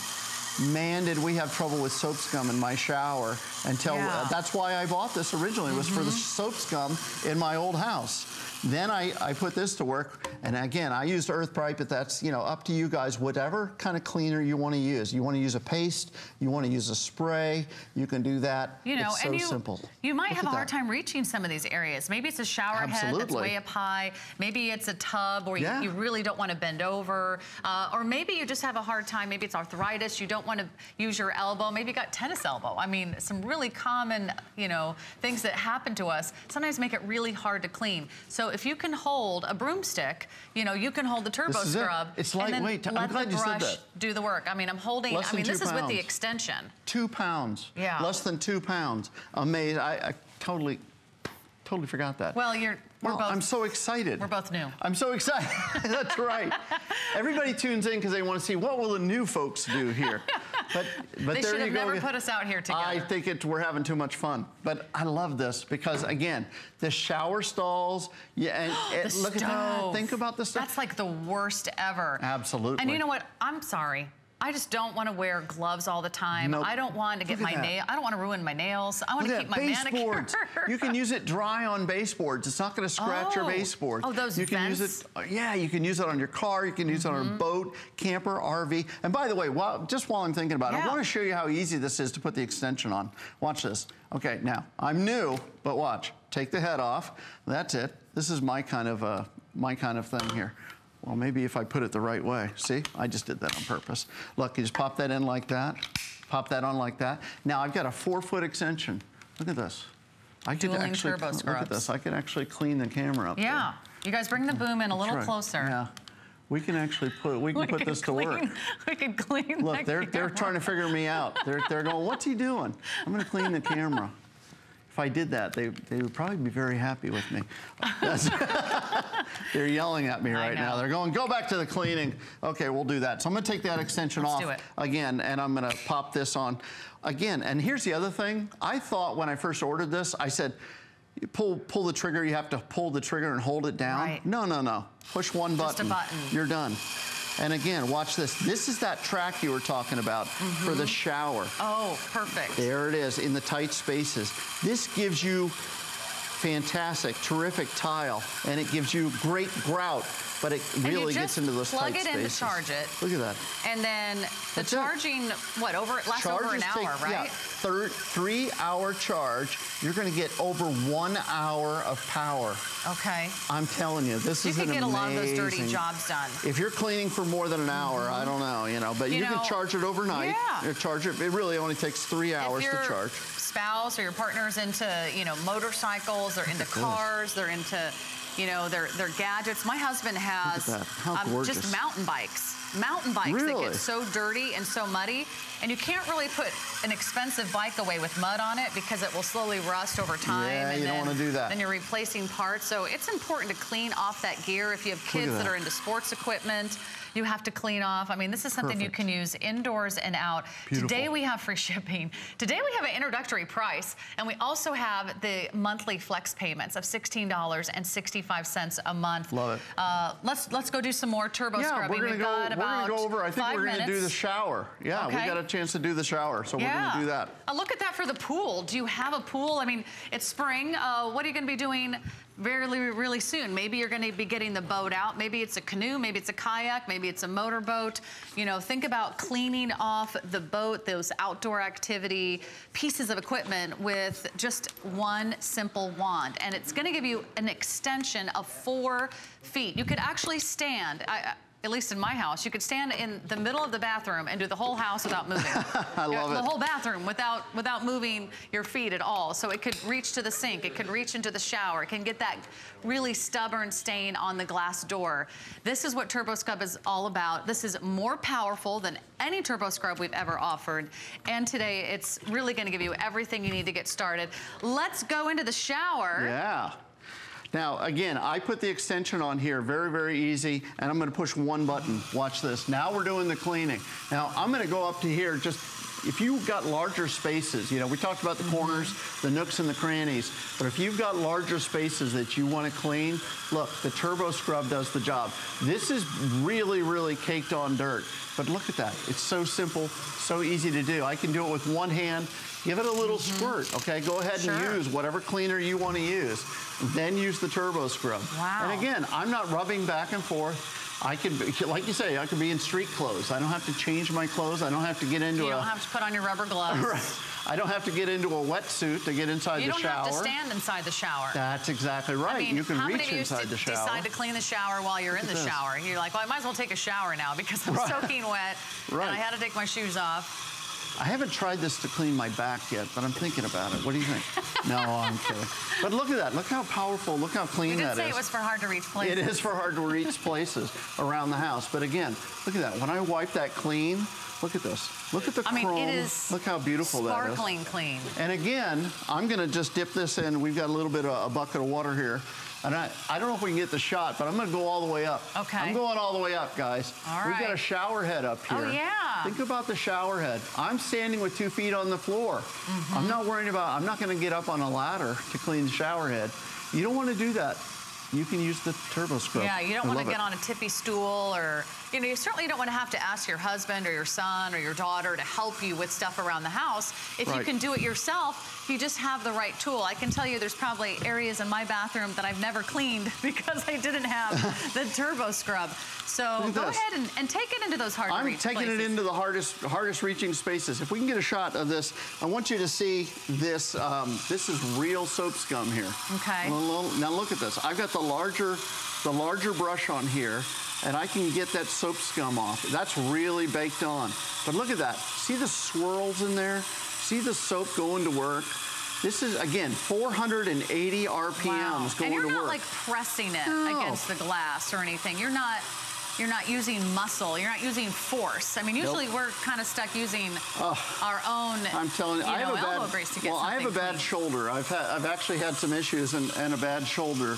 Man, did we have trouble with soap scum in my shower until Yeah. uh, that's why I bought this originally was for the soap scum in my old house. Then I, I put this to work, and again, I used Earth Bright, but that's you know up to you guys. Whatever kind of cleaner you want to use. You want to use a paste, you want to use a spray, you can do that. You know, it's so and you simple. you might Look have a hard that. time reaching some of these areas. Maybe it's a shower head that's way up high. Maybe it's a tub where you- you, really don't want to bend over. Uh, or maybe you just have a hard time. Maybe it's arthritis. You don't want to use your elbow. Maybe you got tennis elbow. I mean, some really common, you know, things that happen to us sometimes make it really hard to clean. So if you can hold a broomstick, you know, you can hold the turbo is it. scrub. It's lightweight. I'm glad you said brush that. do the work. I mean, I'm holding, I mean, this is with the extension. Two pounds. Yeah. Less than two pounds. Amazing. I, I totally, totally forgot that. Well, you're, we're Well, both. I'm so excited. We're both new. I'm so excited. <laughs> That's right. <laughs> Everybody tunes in because they want to see what will the new folks do here. But <laughs> but They should you have never put us out here together. I think it, we're having too much fun. But I love this because again, the shower stalls. Yeah, and, and <gasps> eh, The look at that. stove. Think about the stuff. That's like the worst ever. Absolutely. And you know what? I'm sorry. I just don't want to wear gloves all the time. Nope. I don't want to get my that. nail. I don't want to ruin my nails. I want Look to keep my manicure. baseboards. You can use it dry on baseboards. It's not going to scratch your Oh. baseboard. Oh, those You can use vents? it. uh, Yeah, you can use it on your car. You can use it on Mm-hmm. a boat, camper, RV. And by the way, while, just while I'm thinking about it, I want to show you how easy this is to put the extension on. Watch this. Okay, now I'm new, but watch. Take the head off. That's it. This is my kind of uh, my kind of thing here. Well, maybe if I put it the right way. See, I just did that on purpose. Look, you just pop that in like that. Pop that on like that. Now I've got a four foot extension. Look at this. I could Dueling actually turbo look at this. I could actually clean the camera up. there. Yeah. You guys bring the boom in a little right. closer. Yeah. We can actually put we can We put this to work. <laughs> We could clean Look, they're they're trying to figure me out. They're they're going, what's he doing? I'm going to clean the camera. If I did that, they, they would probably be very happy with me. <laughs> <laughs> They're yelling at me right now. They're going, go back to the cleaning. Okay, we'll do that. So I'm going to take that extension Let's off again, and I'm going to pop this on again. And here's the other thing. I thought when I first ordered this, I said, you pull pull the trigger. You have to pull the trigger and hold it down. Right. No, no, no. Push one Just a button. button. You're done. And again, watch this. This is that track you were talking about for the mm-hmm. shower. Oh, perfect. There it is in the tight spaces. This gives you fantastic, terrific tile, and it gives you great grout, but it really gets into those plug tight it in to charge it. Look at that. And then the That's it. charging, what, over lasts over an hour, take- right? Yeah, thir- three hour charge. You're going to get over one hour of power. Okay. I'm telling you, this You is You can get a lot of those dirty jobs done. If you're cleaning for more than an hour, I mm-hmm. don't know, you know, but You you, know, can charge it overnight. yeah. Charge it. It really only takes three hours to charge. Spouse or your partner's into, you know, motorcycles, they're into cars, they're into, you know, their their gadgets. My husband has um, just mountain bikes. Mountain bikes that get so dirty and so muddy, and you can't really put an expensive bike away with mud on it because it will slowly rust over time. Yeah, and you don't then, wanna do that. Then you're replacing parts. So it's important to clean off that gear. If you have kids that that. are into sports equipment, you have to clean off. I mean, this is something you can use indoors and out. Beautiful. Today we have free <laughs> shipping. Today we have an introductory price, and we also have the monthly flex payments of $16.65 a month. Love it. Uh, let's let's go do some more turbo yeah, scrubbing. we're gonna We've go. got We're about gonna go over. I think we're gonna do the shower. Yeah, Okay. we got a chance to do the shower, so we're gonna do that. Uh, look at that for the pool. Do you have a pool? I mean, it's spring. Uh, what are you going to be doing really, really soon? Maybe you're going to be getting the boat out. Maybe it's a canoe. Maybe it's a kayak. Maybe it's a motorboat. You know, think about cleaning off the boat, those outdoor activity pieces of equipment with just one simple wand. And it's going to give you an extension of four feet. You could actually stand. I, at least in my house, you could stand in the middle of the bathroom and do the whole house without moving. <laughs> I love the it. The whole bathroom without without moving your feet at all. So it could reach to the sink, it could reach into the shower, it can get that really stubborn stain on the glass door. This is what Turbo Scrub is all about. This is more powerful than any Turbo Scrub we've ever offered. And today it's really gonna give you everything you need to get started. Let's go into the shower. Yeah. Now, again, I put the extension on here, very, very easy, and I'm gonna push one button. Watch this. Now we're doing the cleaning. Now, I'm gonna go up to here, just, if you've got larger spaces, you know, we talked about the mm-hmm. corners, the nooks and the crannies, but if you've got larger spaces that you wanna clean, look, the Turbo Scrub does the job. This is really, really caked on dirt, but look at that. It's so simple, so easy to do. I can do it with one hand, Give it a little mm-hmm. squirt, okay? Go ahead Sure. and use whatever cleaner you want to use. Then use the Turbo Scrub. Wow. And again, I'm not rubbing back and forth. I can, be, like you say, I could be in street clothes. I don't have to change my clothes. I don't have to get into You a. You don't have to put on your rubber gloves. <laughs> Right. I don't have to get into a wetsuit to get inside You the don't shower. have to stand inside the shower. That's exactly right. I mean, you can reach you inside the shower. decide to clean the shower while you're in the this. shower? You're like, well, I might as well take a shower now because I'm Right. soaking wet Right. and I had to take my shoes off. I haven't tried this to clean my back yet, but I'm thinking about it. What do you think? no, I'm kidding. But look at that. Look how powerful, look how clean You did that say is. it was for hard to reach places. It is for hard to reach places around the house. But again, look at that. When I wipe that clean, look at this. Look at the I mean, chrome. it is look how beautiful that is. Sparkling clean. And again, I'm gonna just dip this in. We've got a little bit of a bucket of water here. And I, I don't know if we can get the shot, but I'm gonna go all the way up. Okay. I'm going all the way up, guys. All We've got a shower head up here. Oh, yeah. Think about the shower head. I'm standing with two feet on the floor. Mm-hmm. I'm not worrying about, I'm not gonna get up on a ladder to clean the shower head. You don't wanna do that. You can use the turbo scrub. Yeah, you don't want to get it. on a tippy stool or, you know, you certainly don't want to have to ask your husband or your son or your daughter to help you with stuff around the house. If you can do it yourself, you just have the right tool. I can tell you there's probably areas in my bathroom that I've never cleaned <laughs> because I didn't have <laughs> the turbo scrub. So go this. ahead and, and take it into those hard I'm taking places. it into the hardest, hardest reaching spaces. If we can get a shot of this, I want you to see this. Um, this is real soap scum here. Okay. Now, Now look at this. I've got the larger, the larger brush on here, and I can get that soap scum off. That's really baked on. But look at that. See the swirls in there? See the soap going to work? This is again 480 RPMs Wow. going to work. and you're not work. like pressing it No. against the glass or anything. You're not you're not using muscle. You're not using force. I mean, usually we're kind of stuck using our own I'm telling you, I know, have a elbow bad. grease to get well, I have a bad clean. shoulder. I've had, I've actually had some issues and, and a bad shoulder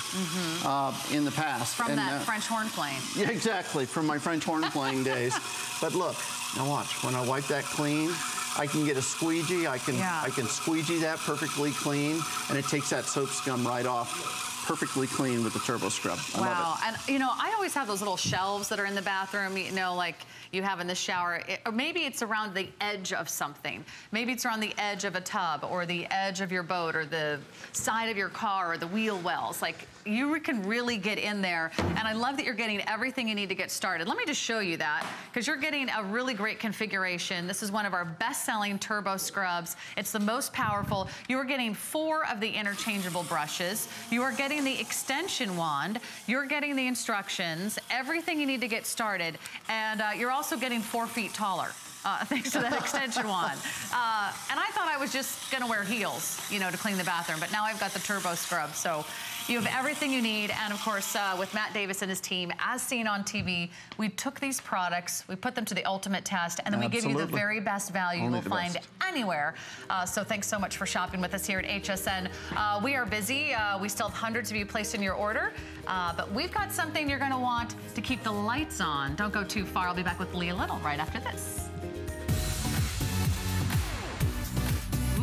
uh, in the past. From And, that uh, French horn playing. <laughs> Yeah, exactly, from my French horn playing days. <laughs> But look, now watch. When I wipe that clean, I can get a squeegee. I can Yeah. I can squeegee that perfectly clean, and it takes that soap scum right off, perfectly clean with the turbo scrub. I love Wow. And, you know, I always have those little shelves that are in the bathroom, you know, like you have in the shower. It- or maybe it's around the edge of something. Maybe it's around the edge of a tub or the edge of your boat or the side of your car or the wheel wells. Like, you can really get in there. And I love that you're getting everything you need to get started. Let me just show you that because you're getting a really great configuration. This is one of our best-selling turbo scrubs. It's the most powerful. You are getting four of the interchangeable brushes. You are getting the extension wand. You're getting the instructions, everything you need to get started. And uh, you're also getting four feet taller. Uh, <laughs> thanks to that extension wand. Uh, and I thought I was just gonna wear heels, you know, to clean the bathroom, but now I've got the turbo scrub. So you have everything you need. And of course, uh, with Matt Davis and his team, as seen on TV, we took these products, we put them to the ultimate test, and then we give you the very best value Only you'll find best. anywhere. Uh, so thanks so much for shopping with us here at HSN. Uh, we are busy. Uh, we still have hundreds of you placed in your order, uh, but we've got something you're going to want to keep the lights on. Don't go too far. I'll be back with Lea Little right after this.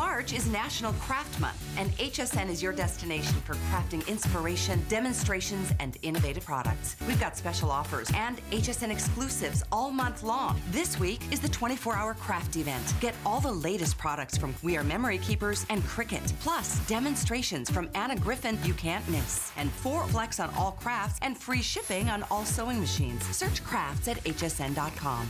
March is National Craft Month, and HSN is your destination for crafting inspiration, demonstrations, and innovative products. We've got special offers and HSN exclusives all month long. This week is the 24 hour craft event. Get all the latest products from We Are Memory Keepers and Cricut, plus demonstrations from Anna Griffin you can't miss, and four flex on all crafts and free shipping on all sewing machines. Search crafts at hsn.com.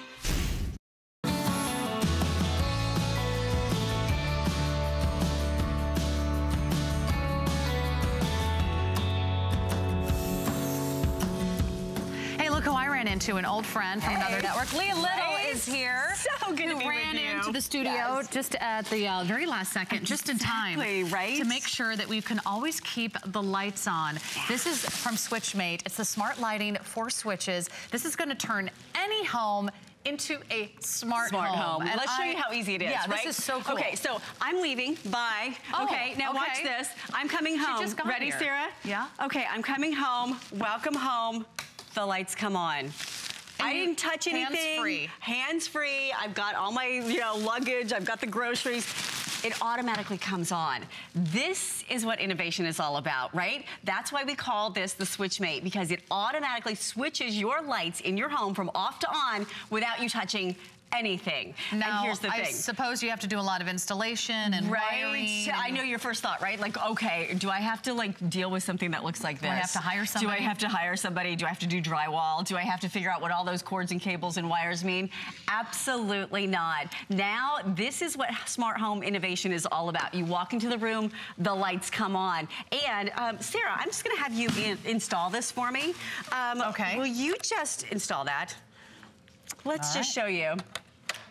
Into an old friend from hey. another network. Lea Little right? is here. So good who to be ran with you. into the studio yes. just at the uh, very last second, just in time. right? To make sure that we can always keep the lights on. Yeah. This is from SwitchMate. It's the smart lighting, for switches. This is gonna turn any home into a smart, smart home. home. And Let's I, show you how easy it is, yeah, right? this is so cool. Okay, so I'm leaving. Bye. Oh, okay, now okay. watch this. I'm coming home. Ready, here. Sarah? Yeah. Okay, I'm coming home. Welcome home. The lights come on. I didn't touch anything. Hands free. Hands free. I've got all my, you know, luggage. I've got the groceries. It automatically comes on. This is what innovation is all about, right? That's why we call this the SwitchMate because it automatically switches your lights in your home from off to on without you touching anything. Now, and here's the thing. I suppose you have to do a lot of installation and right? wiring. I know your first thought, right? Like, okay, do I have to like deal with something that looks like this? Do I have to hire somebody? Do I have to hire somebody? Do I have to do drywall? Do I have to figure out what all those cords and cables and wires mean? Absolutely not. Now, this is what smart home innovation is all about. You walk into the room, the lights come on. And um, Sarah, I'm just gonna have you in install this for me. Um, okay. Will you just install that? Let's All just right. show you.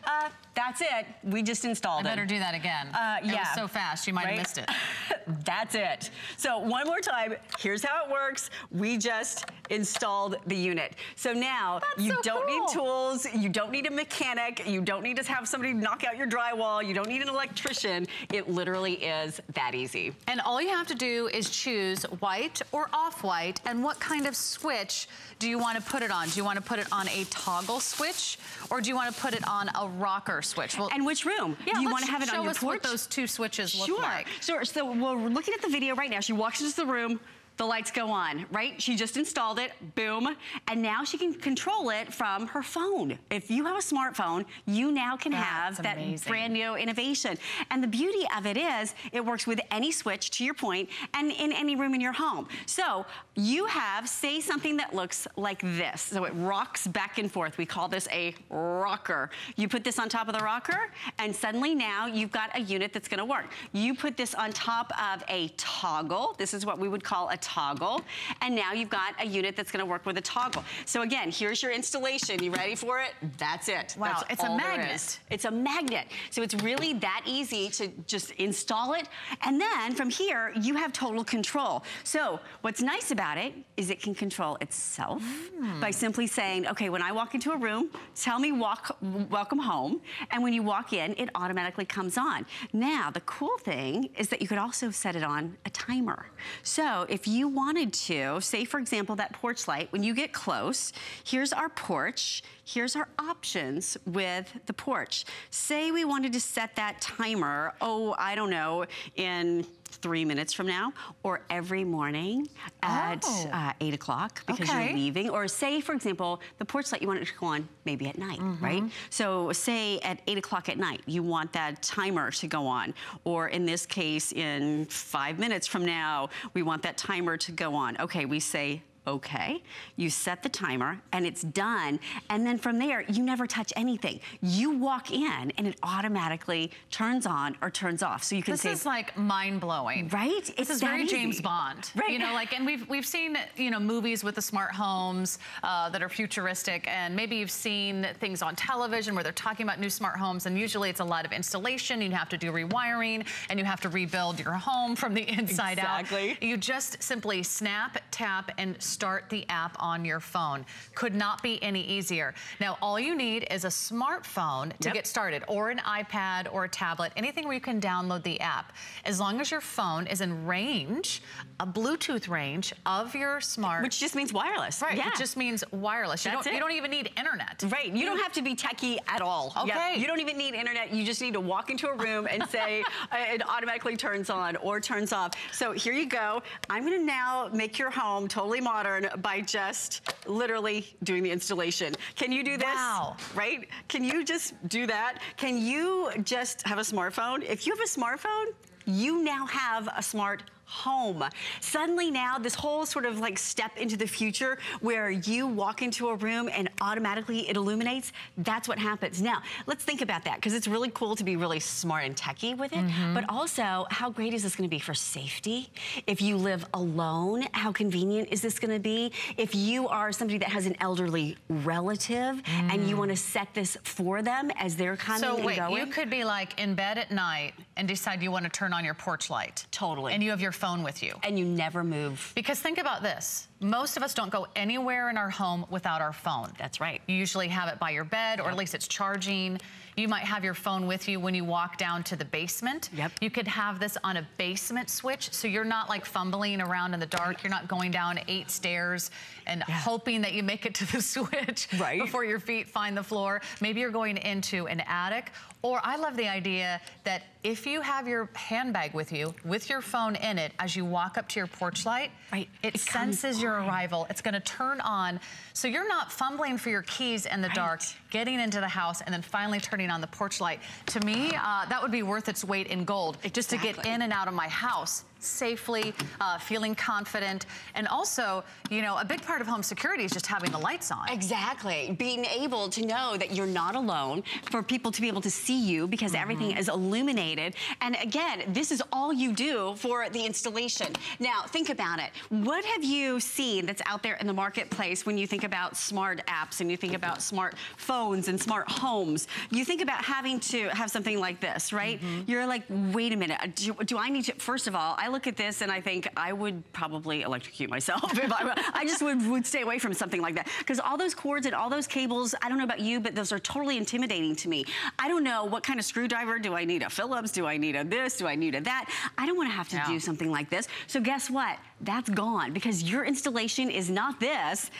Uh, that's it. We just installed it. I better do that again. Uh, yeah. It was so fast, you might right? have missed it. <laughs> that's it. So one more time, here's how it works. We just installed the unit. So now that's you so don't cool. need tools, you don't need a mechanic, you don't need to have somebody knock out your drywall, you don't need an electrician. It literally is that easy. And all you have to do is choose white or off-white and what kind of switch do you want to put it on? Do you want to put it on a toggle switch or do you want to put it on a rocker switch? Well, and which room? Yeah, do you want to have it on your us porch? what those two switches sure. look like. Sure. So we're looking at the video right now. She walks into the room the lights go on, right? She just installed it, boom, and now she can control it from her phone. If you have a smartphone, you now can That's have that amazing. brand new innovation. And the beauty of it is, it works with any switch, to your point, and in any room in your home. So you have, say something that looks like this. So it rocks back and forth. We call this a rocker. You put this on top of the rocker, and suddenly now you've got a unit that's gonna work. You put this on top of a toggle. This is what we would call a toggle. And now you've got a unit that's gonna work with a toggle. So again, here's your installation. You ready for it? That's it. Wow, That's it's a magnet. It's a magnet. So it's really that easy to just install it. And then from here, you have total control. So what's nice about it is it can control itself mm. by simply saying, okay, when I walk into a room, tell me walk, welcome home. And when you walk in, it automatically comes on. Now, the cool thing is that you could also set it on a timer. So if you you wanted to, say for example, that porch light, when you get close, here's our porch, here's our options with the porch. Say we wanted to set that timer, oh, I don't know, in three minutes from now, or every morning at oh. uh, eight o'clock because okay. you're leaving. Or say, for example, the porch light you want it to go on maybe at night, mm -hmm. right? So say at eight o'clock at night, you want that timer to go on. Or in this case, in five minutes from now, we want that timer to go on. Okay, we say okay. You set the timer and it's done. And then from there, you never touch anything. You walk in and it automatically turns on or turns off. So you can see this say- is like mind blowing. Right? This It's is very easy. James Bond. Right. You know, like, and we've, we've seen, you know, movies with the smart homes uh, that are futuristic and maybe you've seen things on television where they're talking about new smart homes and usually it's a lot of installation. You have to do rewiring and you have to rebuild your home from the <laughs> inside Exactly. out. Exactly. You just simply snap, tap, and start the app on your phone. Could not be any easier. Now, all you need is a smartphone to Yep. get started, or an iPad or a tablet, anything where you can download the app. As long as your phone is in range, a Bluetooth range of your smart. Which just means wireless. Right, Yeah. it just means wireless. You That's don't, it. you don't even need internet. Right, you don't have to be techie at all. Yep. Okay. You don't even need internet. You just need to walk into a room and say <laughs> uh, it automatically turns on or turns off. So here you go. I'm gonna now make your home totally modern by just literally doing the installation. Can you do this? Wow. Right? Can you just do that? Can you just have a smartphone? If you have a smartphone, you now have a smart home. Suddenly now this whole sort of like step into the future where you walk into a room and automatically it illuminates, that's what happens. Now, let's think about that because it's really cool to be really smart and techy with it, mm-hmm. but also how great is this gonna be for safety? If you live alone, how convenient is this gonna be? If you are somebody that has an elderly relative and you mm. wanna set this for them as they're coming So wait, going. you could be like in bed at night and decide you want to turn on your porch light. Totally. And you have your phone with you. and you never move. Because think about this. Most of us don't go anywhere in our home without our phone. That's right. You usually have it by your bed, or at least it's charging. You might have your phone with you when you walk down to the basement. Yep. You could have this on a basement switch, so you're not like fumbling around in the dark. You're not going down eight stairs and hoping that you make it to the <laughs> switch Right. before your feet find the floor. Maybe you're going into an attic. Or I love the idea that if you have your handbag with you, with your phone in it, as you walk up to your porch light, Right. it, It senses your arrival. It's gonna turn on. So you're not fumbling for your keys in the dark, getting into the house, and then finally turning on the porch light. To me, uh, that would be worth its weight in gold. Just to get in and out of my house safely, uh, feeling confident. And also, you know, a big part of home security is just having the lights on. Exactly. Being able to know that you're not alone, for people to be able to see you because everything is illuminated. And again, this is all you do for the installation. Now, think about it. What have you seen that's out there in the marketplace when you think about smart apps and you think about smart phones and smart homes? You think about having to have something like this, right? Mm-hmm. You're like, wait a minute. Do, do I need to, first of all, I look at this and I think I would probably electrocute myself if I, I just would, would stay away from something like that. Because all those cords and all those cables, I don't know about you, but those are totally intimidating to me. I don't know what kind of screwdriver. Do I need a Phillips? Do I need a this? Do I need a that? I don't want to have to Yeah. do something like this. So guess what? That's gone because your installation is not this.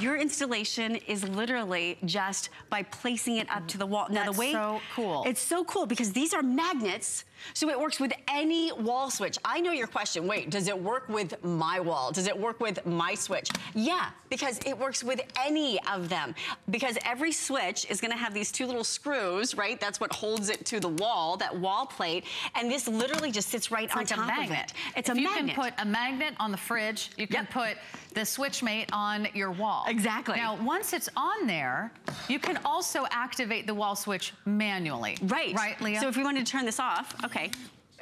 Your installation is literally just by placing it up to the wall. Now That's the way so cool. It's so cool because these are magnets. So it works with any wall switch. I know your question. Wait, does it work with my wall? Does it work with my switch? Yeah, because it works with any of them. Because every switch is gonna have these two little screws, right? That's what holds it to the wall, that wall plate. And this literally just sits right It's on like top of it. It's if a you magnet. can put a magnet on the fridge, you can Yep. put the SwitchMate on your wall. Exactly. Now, once it's on there, you can also activate the wall switch manually. Right. Right, Lea? So if we wanted to turn this off, okay,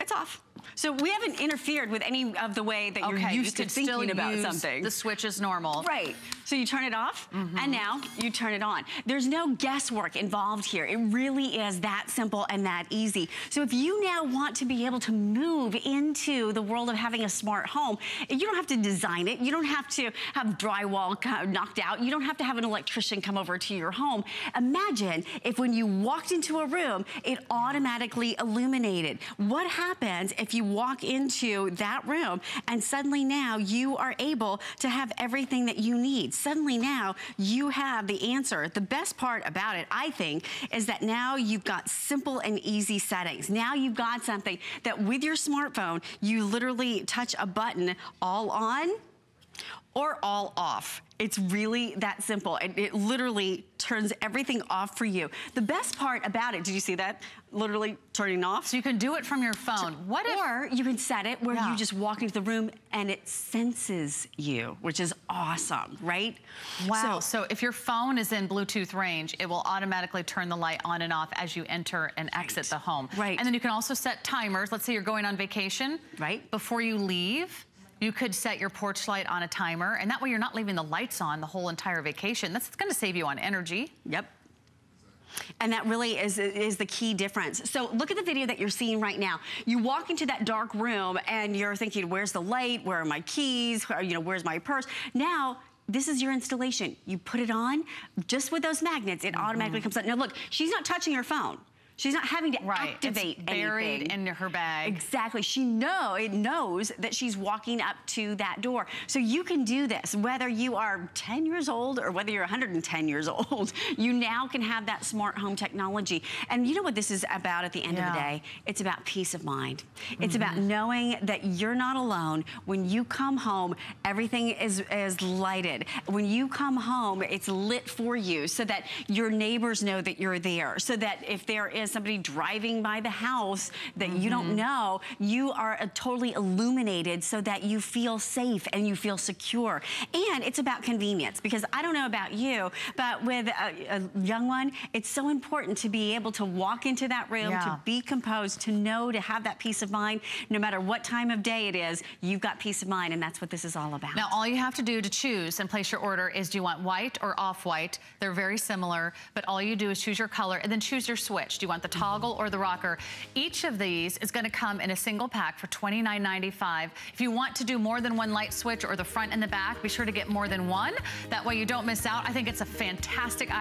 it's off. So we haven't interfered with any of the way that you're okay, used you to thinking about something. The switch is normal. Right. So you turn it off, mm-hmm. and now you turn it on. There's no guesswork involved here. It really is that simple and that easy. So if you now want to be able to move into the world of having a smart home, you don't have to design it. You don't have to have drywall uh, knocked out. You don't have to have an electrician come over to your home. Imagine if when you walked into a room, it automatically illuminated. What happens if you walk into that room and suddenly now you are able to have everything that you need? Suddenly now you have the answer. The best part about it, I think, is that now you've got simple and easy settings. Now you've got something that with your smartphone, you literally touch a button all on or all off. It's really that simple. It, it literally turns everything off for you. The best part about it, did you see that? Literally turning off. So you can do it from your phone. What if, or you can set it where yeah. you just walk into the room and it senses you, which is awesome, right? Wow. So, so if your phone is in Bluetooth range, it will automatically turn the light on and off as you enter and right. exit the home. Right. And then you can also set timers. Let's say you're going on vacation. Right. Before you leave, you could set your porch light on a timer, and that way you're not leaving the lights on the whole entire vacation. That's gonna save you on energy. Yep. And that really is, is the key difference. So look at the video that you're seeing right now. You walk into that dark room and you're thinking, where's the light? Where are my keys? you know, where's my purse? Now, this is your installation. You put it on, just with those magnets, it mm -hmm. automatically comes on. Now look, she's not touching her phone. She's not having to right. activate it's buried anything. in her bag. Exactly. She know it knows that she's walking up to that door. So you can do this, whether you are 10 years old or whether you're 110 years <laughs> old. You now can have that smart home technology. And you know what this is about at the end yeah. of the day? It's about peace of mind. It's mm -hmm. about mm-hmm. knowing that you're not alone. When you come home, everything is, is lighted. When you come home, it's lit for you so that your neighbors know that you're there. So that if there is somebody driving by the house that mm -hmm. you don't mm-hmm. know, you are uh, totally illuminated so that you feel safe and you feel secure. And it's about convenience because I don't know about you, but with a, a young one, it's so important to be able to walk into that room, yeah. to be composed, to know, to have that peace of mind, no matter what time of day it is, you've got peace of mind and that's what this is all about. Now, all you have to do to choose and place your order is do you want white or off-white? They're very similar, but all you do is choose your color and then choose your switch. Do you want the toggle or the rocker. Each of these is gonna come in a single pack for $29.95. If you want to do more than one light switch or the front and the back, be sure to get more than one. That way you don't miss out. I think it's a fantastic item.